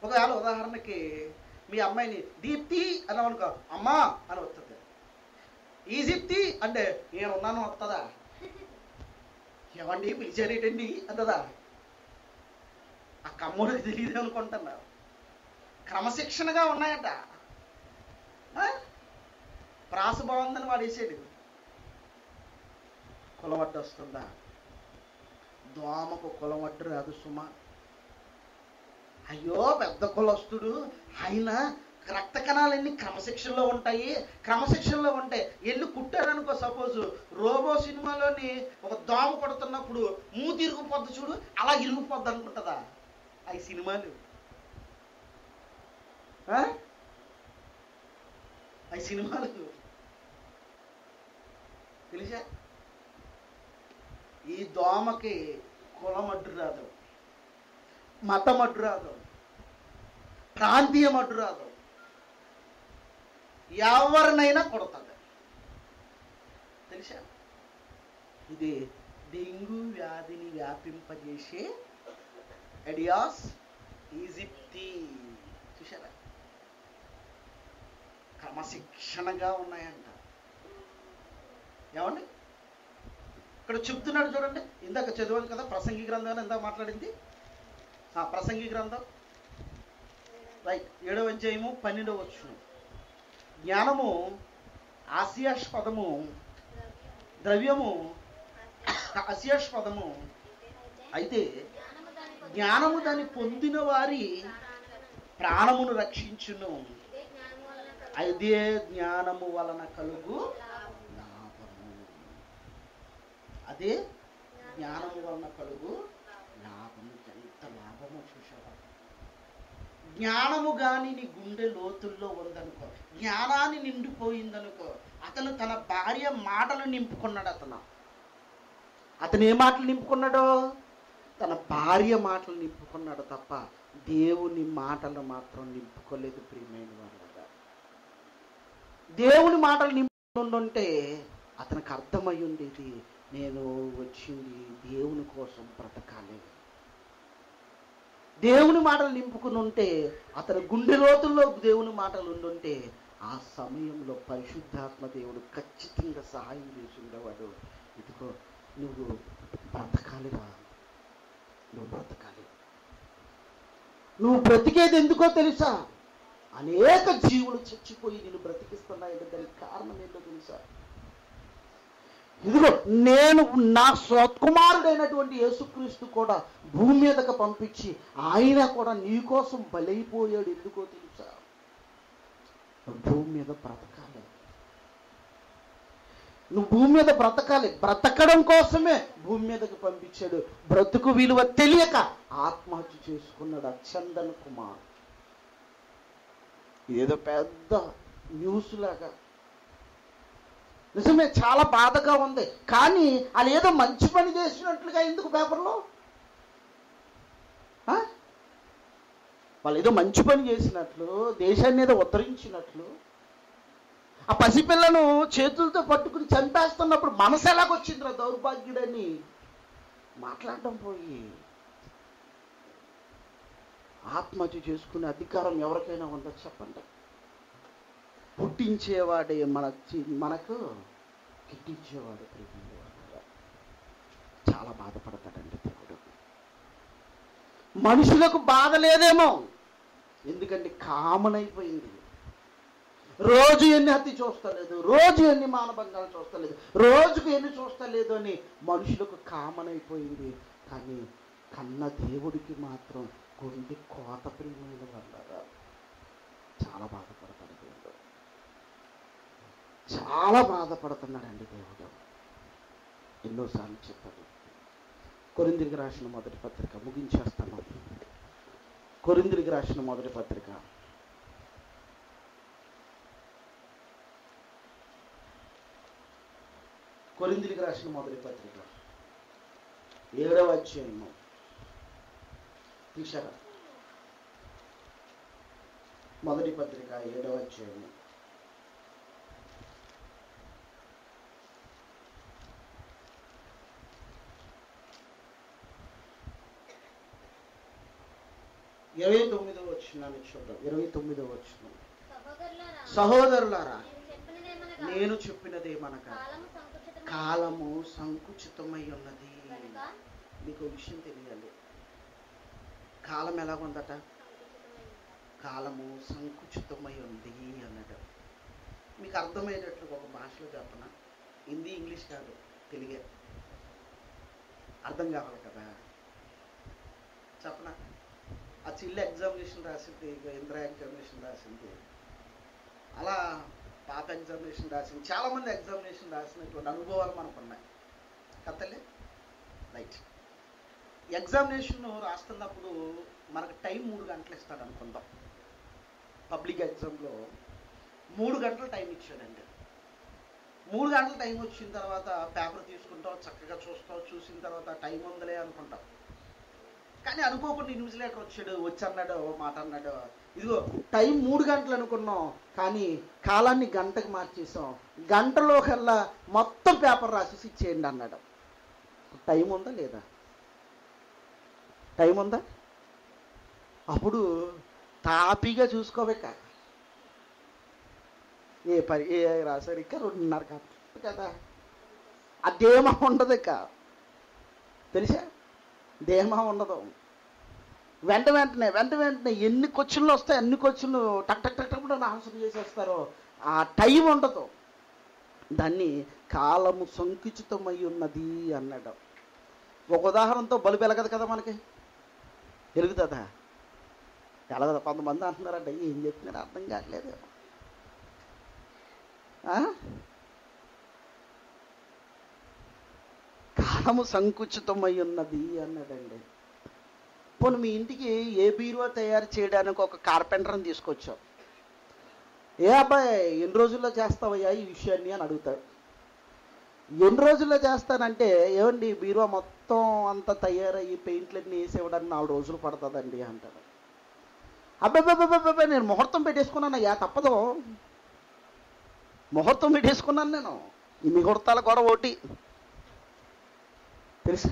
ఒకవేళ ఉదాహరణకి మీ అమ్మాయిని దీప్తి అన్నామనుకో అమ్మా అని వస్తుంది. ఈజిప్తి అంటే నేను ఉన్నాను వస్తుందా? ఏమండి పిలిచారేటండి? అంతదా ఆ కమ్ముడికి తెలియదు అనుకుంటున్నారు క్రమశిక్షణగా ఉన్నాయట. ప్రాస బాగుందని వాడేసాడు. కులవడ్డు వస్తుందా దోమకు కులవడ్డు రాదు సుమ. అయ్యో పెద్ద కులస్తుడు. ఆయన రక్త కణాలన్నీ క్రమశిక్షణలో ఉంటాయి. క్రమశిక్షణలో ఉంటాయి ఎల్లు కుట్టారనుకో సపోజ్. రోబో సినిమాలోని ఒక దోమ కొడుతున్నప్పుడు మూతి ఇరుగుపోద్ది చూడు అలా ఇరుగుపోద్ది అనుకుంటుందా? అవి సినిమాలు. ఆ? అవి సినిమాలు తెలుసా? ఈ దోమకి కులం అడ్డు రాదు మతం అడ్డు రాదు ప్రాంతీయం అడ్డు రాదు. ఎవరినైనా కొడుతుంది తెలుసా? ఇది డెంగ్యూ వ్యాధిని వ్యాపింపజేసే ఎడియాస్ ఈజిప్తి. చూసారా క్రమశిక్షణగా ఉన్నాయంట. ఏమండి? ఇక్కడ చెప్తున్నాడు చూడండి. ఇందాక చదివాను కదా ప్రసంగి గ్రంథం అని ఇందాక మాట్లాడింది. ఆ ప్రసంగి గ్రంథం. రైట్ ఏడవ అధ్యాయము పన్నెండవ వచ్చును జ్ఞానము ఆశయాస్పదము ద్రవ్యము ఆశయాస్పదము అయితే జ్ఞానము జ్ఞానము దాన్ని పొందిన వారి ప్రాణమును రక్షించును ఇదే జ్ఞానము వలన కలుగు అదే జ్ఞానము వలన కలుగు లాభము. అదే జ్ఞానము వలన కలుగు లాభము ఎంత లాభము చూసావా జ్ఞానము గాని నీ గుండె లోతుల్లో ఉందనుకో జ్ఞానాన్ని నిండిపోయిందనుకో అతను తన భార్య మాటలు నింపుకున్నాడు అతను. అతను ఏ మాటలు నింపుకున్నాడో? తన భార్య మాటలు నింపుకున్నాడు తప్ప దేవుని మాటలు మాత్రం నింపుకోలేదు ప్రియమైన వాళ్ళు దేవుని మాటలు నింపుంటే అతనికి అర్థమై ఉండేది నేను వచ్చింది దేవుని కోసం బ్రతకాలి. దేవుని మాటలు నింపుకుని ఉంటే అతని గుండె లోతుల్లో దేవుని మాటలు ఉండుంటే ఆ సమయంలో పరిశుద్ధాత్మ దేవుడు ఖచ్చితంగా సహాయం చేసి ఉండేవాడు. ఇదిగో నువ్వు బ్రతకాలిరా. నువ్వు బ్రతకాలి. నువ్వు బ్రతికేది ఎందుకో తెలుసా? అనేక జీవులు చచ్చిపోయి నేను బ్రతికిస్తున్నాయంటే దానికి కారణం ఏంటో తెలుసా? ఇదిగో నేను నా సత్కుమారుడైనటువంటి యేసుక్రీస్తు కూడా భూమి మీదకు పంపించి ఆయన కూడా నీ కోసం బలైపోయాడు ఎందుకో తెలుసా? భూమి మీద బ్రతకాలి. నువ్వు భూమి మీద బ్రతకాలి. బ్రతకడం కోసమే భూమి మీదకి పంపించాడు. బ్రతుకు విలువ తెలియక ఆత్మహత్య చేసుకున్నాడు అచ్చందన్ కుమార్ ఏదో పెద్ద న్యూస్ లాగా. నిజమే చాలా బాధగా ఉంది. కానీ వాళ్ళు ఏదో మంచి పని చేసినట్లుగా ఎందుకు పేపర్లో? వాళ్ళు ఏదో మంచి పని చేసినట్లు దేశాన్ని ఏదో ఉద్ధరించినట్లు. ఆ పసిపిల్లను చేతులతో పట్టుకుని చంపేస్తున్నప్పుడు మనసు ఎలాగొచ్చిందిరా దౌర్భాగ్యుడని? మాట్లాడడం పోయి. ఆత్మహత్య చేసుకునే అధికారం ఎవరికైనా ఉందో చెప్పండి. పుట్టించేవాడే మన చి- మనకు గిట్టించేవాడు చాలా బాధపడతాడండి దేవుడు. మనుషులకు బాధ లేదేమో. ఎందుకంటే కామన్ అయిపోయింది రోజు ఎన్ని హత్య చూస్తలేదు రోజు ఎన్ని మానభంగాలు చూస్తలేదు రోజుకు ఎన్ని చూస్తలేదు అని మనుషులకు కామన్ అయిపోయింది కానీ కన్న దేవుడికి మాత్రం గుండె కోత ప్రియమైన వాళ్ళగా చాలా బాధపడతాడు దేవుడు. చాలా బాధపడుతున్నాడండి దేవుడు. ఎన్నోసార్లు చెప్పాడు కొరిందిరికి రాసిన మొదటి పత్రిక ముగించేస్తాను. కొరిందిరికి రాసిన మొదటి పత్రిక. కొరిందిరికి రాసిన మొదటి పత్రిక. ఏడవ అధ్యాయము. తీశారా మొదటి పత్రిక ఏడవ అధ్యాయము. ఇరవై తొమ్మిదో వచ్చినాన్ని చూద్దాం. ఇరవై తొమ్మిదో వచ్చిన సహోదరులారా నేను చెప్పినదేమనగా కాలము సంకుచితమై ఉన్నది. మీకు విషయం తెలియాలి. కాలం ఎలాగుందట? కాలము సంకుచితమై ఉంది అన్నట మీకు అర్థమయ్యేటట్లు ఒక భాషలో చెప్పనా. హిందీ ఇంగ్లీష్ కాదు తెలుగే. అర్థం కావాలి కదా? చెప్పన? ఆ చిల్లు ఎగ్జామినేషన్ రాసింది ఇక ఇంద్ర ఎగ్జామినేషన్ రాసింది. అలా పాప ఎగ్జామినేషన్ రాసింది. చాలామంది ఎగ్జామినేషన్ రాసినటువంటి అనుభవాలు మనకు ఉన్నాయి కథలే రైట్. ఎగ్జామినేషన్ రాస్తున్నప్పుడు మనకు టైం మూడు గంటలు ఇస్తాడు అనుకుందాం. పబ్లిక్ ఎగ్జామ్లో మూడు గంటలు టైం ఇచ్చాడండి. మూడు గంటల టైం వచ్చిన తర్వాత పేపర్ తీసుకుంటావు చక్కగా చూస్తావు చూసిన తర్వాత టైం ఉందిలే అనుకుంటాం. కానీ అనుకోకుండా ఇన్విజిలేటర్ వచ్చాడు వచ్చి అన్నాడు ఓ మాట అన్నాడు. ఇదిగో టైం మూడు గంటలు అనుకున్నాం కానీ కాలాన్ని గంటకు మార్చేసాం. గంటలో కల్లా మొత్తం పేపర్ రాసేసి ఇచ్చేయండి అన్నాడు. టైం ఉందా లేదా? టైం ఉందా అప్పుడు తాపీగా చూసుకోబెక్క ఏ పరి ఏ రాశారు? ఇక రెండున్నర కదా. ఆ ధీమా ఉండదు ఇక. తెలుసా? ధీమా ఉండదు. వెంట వెంటనే వెంట వెంటనే ఎన్ని క్వశ్చన్లు వస్తాయి అన్ని క్వశ్చన్లు టక్ టక్ టక్ టక్ ఆన్సర్ చేసేస్తారో. ఆ టైం ఉండదు. దాన్ని కాలము సంకుచితమై ఉన్నది అన్నాడు. ఒక ఉదాహరణతో బలు వెలగదు కదా మనకి? వెలుగుతుందా ఎలాగదా కొంతమంది అంటున్నారంట ఏం చెప్తున్నారు అర్థం కావట్లేదు. ఆ? కాలము సంకుచితమై ఉన్నది అన్నాడండి. పోనీ మీ ఇంటికి ఏ బీరువా తయారు చేయడానికి ఒక కార్పెంటర్ని తీసుకొచ్చాం ఏ అబ్బాయి ఎన్ని రోజుల్లో చేస్తావయ్యా ఈ విషయాన్ని అని అడుగుతాడు. ఎన్ని రోజుల్లో చేస్తానంటే ఏమండి బీరువా మొత్తం అంతా తయారయ్యి పెయింట్లన్నీ వేసి ఇవ్వడానికి నాలుగు రోజులు పడుతుందండి అంటారు. అబ్బాబ్బాబ్బాబ్బా నేను ముహూర్తం పెట్టేసుకున్నాను? అయ్యా తప్పదు. ముహూర్తం పెట్టేసుకున్నాను నేను. ఈ ముహూర్తాల గొడవ ఒకటి. తెలుసా?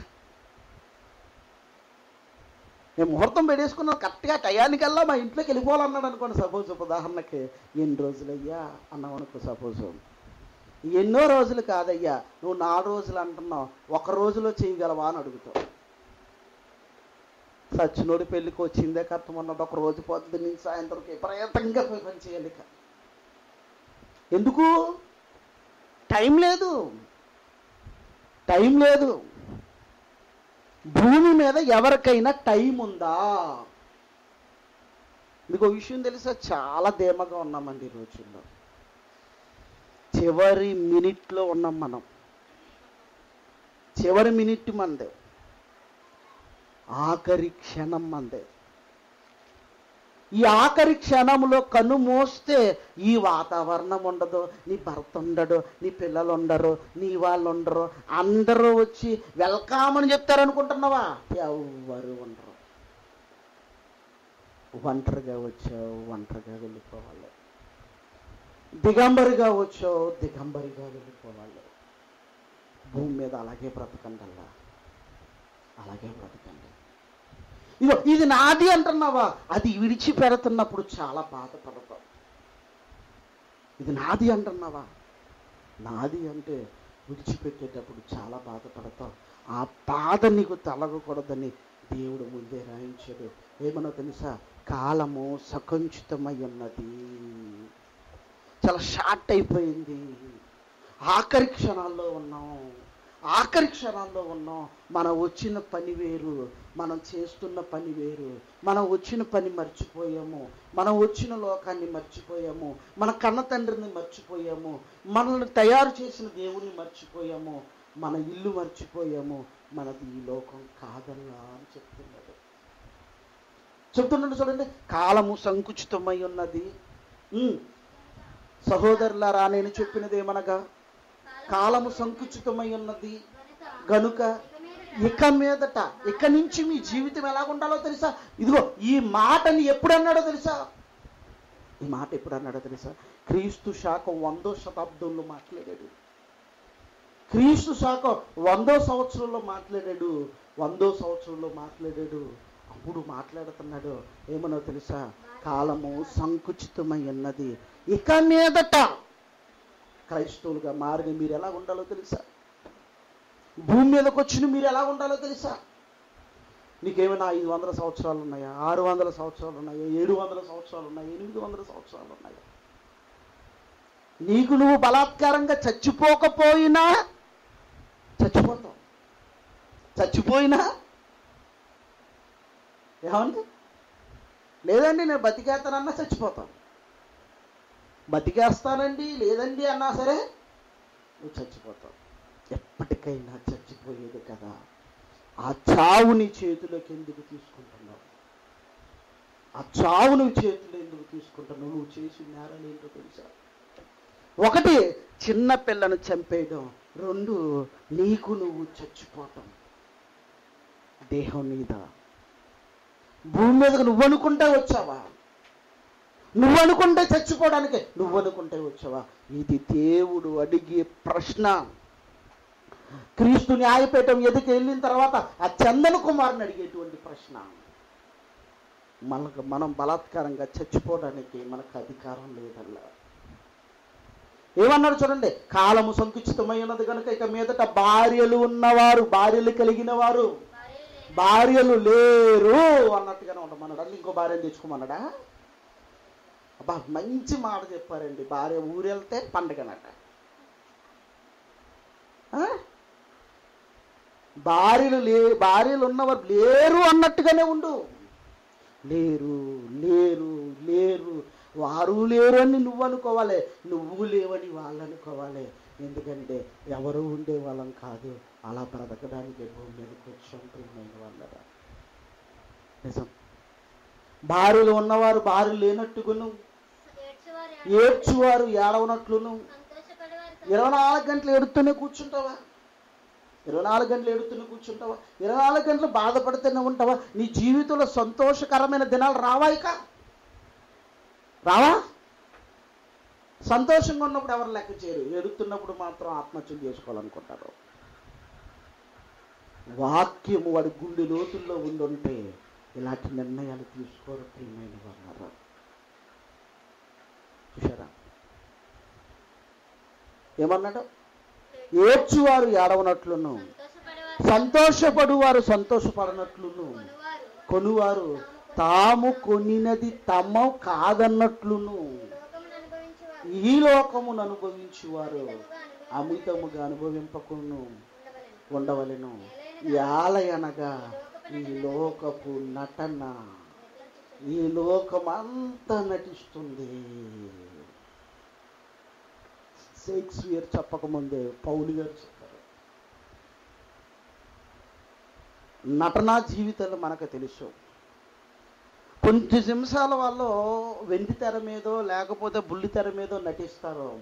నేను ముహూర్తం పెట్టేసుకున్నాను కరెక్ట్గా టయానికల్లా మా ఇంట్లోకి వెళ్ళిపోవాలన్నాడు అనుకోండి సపోజ్ ఉదాహరణకి. ఎన్ని రోజులయ్యా? అన్నాం అనుకో సపోజ్. ఎన్నో రోజులు కాదయ్యా నువ్వు నాలుగు రోజులు అంటున్నావు ఒక రోజులో చేయగలవా అని అడుగుతావు. సచ్చినోడి పెళ్ళికి వచ్చిందే కర్తం అన్నది ఒక రోజు పొద్దు నుంచి సాయంత్రం విపరీతంగా పోయి పని చేయాలి ఎందుకు? టైం లేదు. టైం లేదు. భూమి మీద ఎవరికైనా టైం ఉందా? మీకు విషయం తెలుసా? చాలా ధీమగా ఉన్నామండి ఈ రోజుల్లో. చివరి మినిట్లో ఉన్నాం మనం. చివరి మినిట్ మందే. ఆఖరి క్షణం మందే. ఈ ఆఖరి క్షణంలో కన్ను మోస్తే ఈ వాతావరణం ఉండదు నీ భర్త ఉండడు నీ పిల్లలు ఉండరు నీ వాళ్ళు ఉండరు. అందరూ వచ్చి వెల్కమ్ అని చెప్తారనుకుంటున్నావా? ఎవ్వరు ఉండరు. ఒంటరిగా వచ్చావు ఒంటరిగా వెళ్ళిపోవాలి. దిగంబరిగా వచ్చో దిగంబరిగా వెళ్ళిపోవాలి భూమి మీద అలాగే బ్రతకండి అల్లా అలాగే బ్రతకండి. ఇదో ఇది నాది అంటున్నావా? అది విడిచిపెడుతున్నప్పుడు చాలా బాధపడతావు. ఇది నాది అంటున్నావా? నాది అంటే విడిచిపెట్టేటప్పుడు చాలా బాధపడతావు. ఆ బాధ నీకు తలగకూడదని దేవుడు ముందే రాయించాడు. ఏమన్నా తెలుసా? కాలము సకుంచితమై ఉన్నది. చాలా షార్ట్ అయిపోయింది. ఆఖరి క్షణాల్లో ఉన్నాం. ఆఖరి క్షణాల్లో ఉన్నాం. మనం వచ్చిన పని వేరు మనం చేస్తున్న పని వేరు. మనం వచ్చిన పని మర్చిపోయాము. మనం వచ్చిన లోకాన్ని మర్చిపోయాము. మన కన్న తండ్రిని మర్చిపోయాము. మనల్ని తయారు చేసిన దేవుని మర్చిపోయాము. మన ఇల్లు మర్చిపోయాము. మనది ఈ లోకం కాదన్నా అని చెప్తున్నాడు చెప్తున్నాడు చూడండి కాలము సంకుచితమై ఉన్నది. సహోదరులారా నేను చెప్పినది ఏమనగా కాలము సంకుచితమై ఉన్నది. గనుక ఇక మీదట ఇక నుంచి మీ జీవితం ఎలా ఉండాలో తెలుసా? ఇదిగో ఈ మాటని ఎప్పుడు అన్నాడో తెలుసా? ఈ మాట ఎప్పుడు అన్నాడో తెలుసా? క్రీస్తు శాఖ వందో శతాబ్దంలో మాట్లాడాడు. క్రీస్తు శాఖ వందో సంవత్సరంలో మాట్లాడాడు. వందో సంవత్సరంలో మాట్లాడాడు. అప్పుడు మాట్లాడుతున్నాడు. ఏమనో తెలుసా? కాలము సంకుచితమై ఉన్నది. ఇక మీదట క్రైస్తవులుగా మారిన మీరు ఎలా ఉండాలో తెలుసా? భూమి మీదకి వచ్చిన మీరు ఎలా ఉండాలో తెలుసా? నీకేమైనా ఐదు వందల సంవత్సరాలు ఉన్నాయా? ఆరు వందల సంవత్సరాలు ఉన్నాయా? ఏడు వందల సంవత్సరాలు ఉన్నాయా? ఎనిమిది వందల సంవత్సరాలు ఉన్నాయా? నీకు నువ్వు బలాత్కారంగా చచ్చిపోకపోయినా చచ్చిపోతావు. చచ్చిపోయినా? ఏమండి? లేదండి నేను బతికేస్తానన్నా చచ్చిపోతాను. బతికేస్తానండి లేదండి అన్నా సరే నువ్వు చచ్చిపోతావు. ఎప్పటికైనా చచ్చిపోయేది కదా. ఆ చావు నీ చేతిలోకి ఎందుకు తీసుకుంటున్నావు? ఆ చావు నువ్వు చేతిలో ఎందుకు తీసుకుంటున్నావు? నువ్వు చేసి నేరాలు ఏంటో తెలుసా? ఒకటి చిన్న పిల్లను చంపేయడం. రెండు నీకు నువ్వు చచ్చిపోవటం దేహం మీద. భూమి మీదకు నువ్వు అనుకుంటే వచ్చావా? నువ్వు అనుకుంటే చచ్చిపోవడానికి. నువ్వు అనుకుంటే వచ్చావా? ఇది దేవుడు అడిగే ప్రశ్న. క్రీస్తు న్యాయపీఠం ఎదుకు వెళ్ళిన తర్వాత ఆ చందన కుమార్ని అడిగేటువంటి ప్రశ్న. మనకు మనం బలాత్కారంగా చచ్చిపోవడానికి మనకు అధికారం లేదల్లా. ఏమన్నాడు చూడండి? కాలము సంకుచితమై ఉన్నది కనుక ఇక మీదట భార్యలు ఉన్నవారు భార్యలు కలిగిన వారు. భార్యలు లేరు. అన్నట్టుగానే ఉండమన్నాడు? అంటే ఇంకో భార్యను తెచ్చుకోమన్నాడా? అబ్బా మంచి మాట చెప్పారండి. భార్య ఊరెళ్తే పండగనట. భార్యలు లే భార్యలు ఉన్నవారు లేరు అన్నట్టుగానే ఉండు. లేరు లేరు లేరు. వారు లేరు అని నువ్వు అనుకోవాలి. నువ్వు లేవని వాళ్ళు అనుకోవాలి. ఎందుకంటే ఎవరు ఉండే వాళ్ళం కాదు. అలా బ్రతకడానికి భూమి మీదకి వచ్చాం ప్రియమైన వాళ్ళరా నిజం. భార్యలు ఉన్నవారు భార్య లేనట్టుగాను ఏడ్చువారు ఏడవనట్లును. ఇరవై నాలుగు గంటలు ఎడుతూనే కూర్చుంటావా? ఇరవై నాలుగు గంటలు ఎడుతూనే కూర్చుంటావా? ఇరవై నాలుగు గంటలు బాధపడుతూనే ఉంటావా? నీ జీవితంలో సంతోషకరమైన దినాలు రావా ఇక? రావా? సంతోషంగా ఉన్నప్పుడు ఎవరు లెక్క చేయరు. ఎడుతున్నప్పుడు మాత్రం ఆత్మహత్యం చేసుకోవాలనుకుంటారు. వాక్యము వాడి గుండె లోతుల్లో ఉండుంటే ఇలాంటి నిర్ణయాలు తీసుకోరు ప్రియమైన వారు చూసారా ఏమన్నాడు? ఏడ్చువారు ఏడవనట్లును. సంతోషపడు వారు సంతోషపడనట్లును. కొనువారు తాము కొనినది తమ కాదన్నట్లును. ఈ లోకమును అనుభవించువారు అమితముగా అనుభవింపకును ఉండవలెను. యాలయనగా ఈ లోకపు నటన ఈ లోకమంతా నటిస్తుంది. షేక్స్పియర్ చెప్పకముందే పౌలు గారు చెప్పారు. నటనా జీవితాలు మనకు తెలుసు. కొంచెం నిమిషాల వాళ్ళు వెండి తెర మీదో లేకపోతే బుల్లి తెర మీదో నటిస్తారు.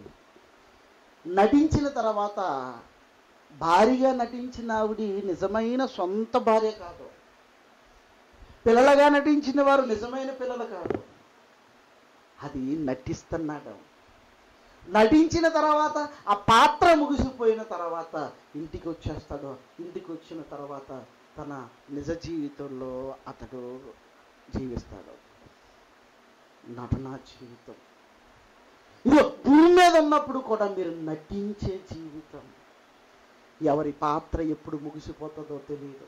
నటించిన తర్వాత భారీగా నటించిన ఆవిడ నిజమైన సొంత భార్య కాదు. పిల్లలుగా నటించిన వారు నిజమైన పిల్లలు కాదు. అది నటిస్తున్నాడు. నటించిన తర్వాత ఆ పాత్ర ముగిసిపోయిన తర్వాత ఇంటికి వచ్చేస్తాడు ఇంటికి వచ్చిన తర్వాత తన నిజ జీవితంలో అతడు జీవిస్తాడు. నటనా జీవితం. ఇదిగో భూమి మీద ఉన్నప్పుడు కూడా మీరు నటించే జీవితం. ఎవరి పాత్ర ఎప్పుడు ముగిసిపోతుందో తెలియదు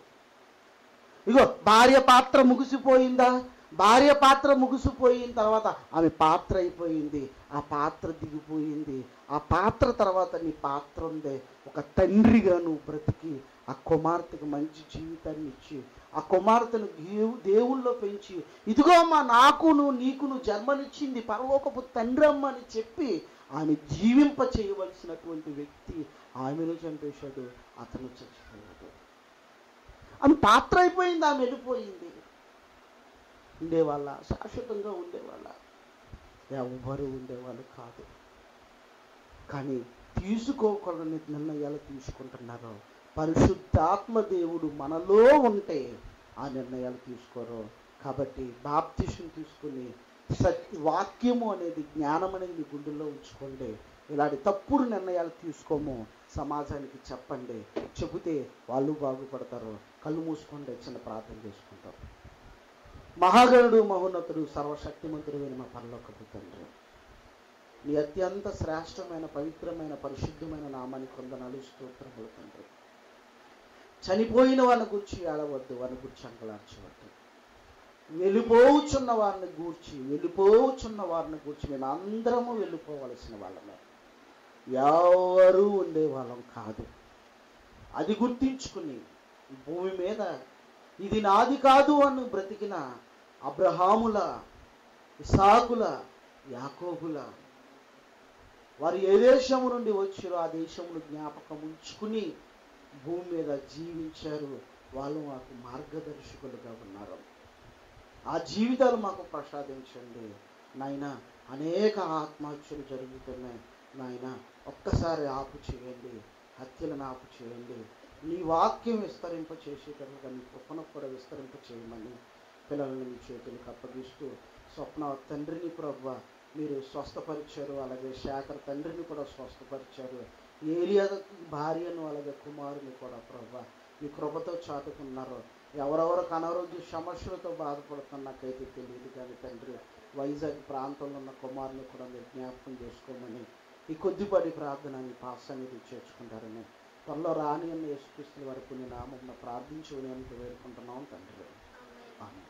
ఇగో భార్య పాత్ర ముగిసిపోయిందా? భార్య పాత్ర ముగిసిపోయిన తర్వాత ఆమె పాత్ర అయిపోయింది. ఆ పాత్ర దిగిపోయింది. ఆ పాత్ర తర్వాత నీ పాత్ర ఉందే. ఒక తండ్రిగా నువ్వు బ్రతికి ఆ కుమార్తెకు మంచి జీవితాన్ని ఇచ్చి ఆ కుమార్తెను దేవు దేవుల్లో పెంచి ఇదిగో అమ్మా నాకును నీకును జన్మనిచ్చింది పరలోకపు తండ్రి అమ్మ అని చెప్పి ఆమె జీవింప చేయవలసినటువంటి వ్యక్తి ఆమెను చంపేశాడు అతను చచ్చిపోయాడు. ఆమె పాత్ర అయిపోయింది ఆమె వెళ్ళిపోయింది. ఉండేవాళ్ళ శాశ్వతంగా ఉండేవాళ్ళ. ఎవరు ఉండేవాళ్ళు కాదు. కానీ తీసుకోకూడని నిర్ణయాలు తీసుకుంటున్నారు. పరిశుద్ధాత్మ దేవుడు మనలో ఉంటే ఆ నిర్ణయాలు తీసుకోరు. కాబట్టి బాప్తిషన్ తీసుకుని సత్య వాక్యము అనేది జ్ఞానం అనేది మీ గుండెల్లో ఉంచుకోండి. ఇలాంటి తప్పుడు నిర్ణయాలు తీసుకోము. సమాజానికి చెప్పండి. చెబితే వాళ్ళు బాగుపడతారు. కళ్ళు మూసుకోండి. చిన్న ప్రార్థన చేసుకుంటారు మహాగణుడు మహోన్నతుడు సర్వశక్తిమంతుడైన మా పరలోకపు తండ్రి. నీ అత్యంత శ్రేష్టమైన పవిత్రమైన పరిశుద్ధమైన నామానికి కొందనాలు స్తోత్రములు తండ్రి. చనిపోయిన వాళ్ళ గూర్చి ఏడవద్దు వాళ్ళ గూర్చి అంగలార్చవద్దు. వెళ్ళిపోచున్న వారిని గూర్చి వెళ్ళిపోచున్న వారిని గూర్చి మేము అందరము వెళ్ళిపోవలసిన వాళ్ళమే. ఎవరు ఉండేవాళ్ళం కాదు. అది గుర్తించుకుని భూమి మీద ఇది నాది కాదు అని బ్రతికిన అబ్రహాముల ఇసాకుల యాకోబుల. వారు ఏ దేశము నుండి వచ్చారో ఆ దేశమును జ్ఞాపకం ఉంచుకుని భూమి మీద జీవించారు. వాళ్ళు మాకు మార్గదర్శకులుగా ఉన్నారు. ఆ జీవితాలు మాకు ప్రసాదించండి. నాయన అనేక ఆత్మహత్యలు జరుగుతున్నాయి. నాయన ఒక్కసారి ఆపు చేయండి హత్యలను ఆపు చేయండి నీ వాక్యం విస్తరింప చేసేటట్టుగా నీ కృపను కూడా విస్తరింప చేయమని పిల్లలను మీ చేతులకు అప్పగిస్తూ స్వప్న తండ్రిని ప్రభు మీరు స్వస్థపరిచారు. అలాగే శాఖర్ తండ్రిని కూడా స్వస్థపరిచారు. ఏలియా భార్యను అలాగే కుమారుని కూడా ప్రభు మీ కృపతో చాటుకున్నారు. ఎవరెవరికి అనారోగ్య సమస్యలతో బాధపడుతున్నకైతే తెలియదు. కానీ తండ్రి వైజాగ్ ప్రాంతంలో ఉన్న కుమారుని కూడా మీరు జ్ఞాపకం చేసుకోమని ఈ కొద్దిపాటి ప్రార్థన మీ పాస్ అనేది చేర్చుకుంటారని త్వరలో రాని అన్న యేసుక్రీస్తుల వరకు నీ నామం ప్రార్థించుకుని వేడుకుంటున్నాం తండ్రి. ఆమె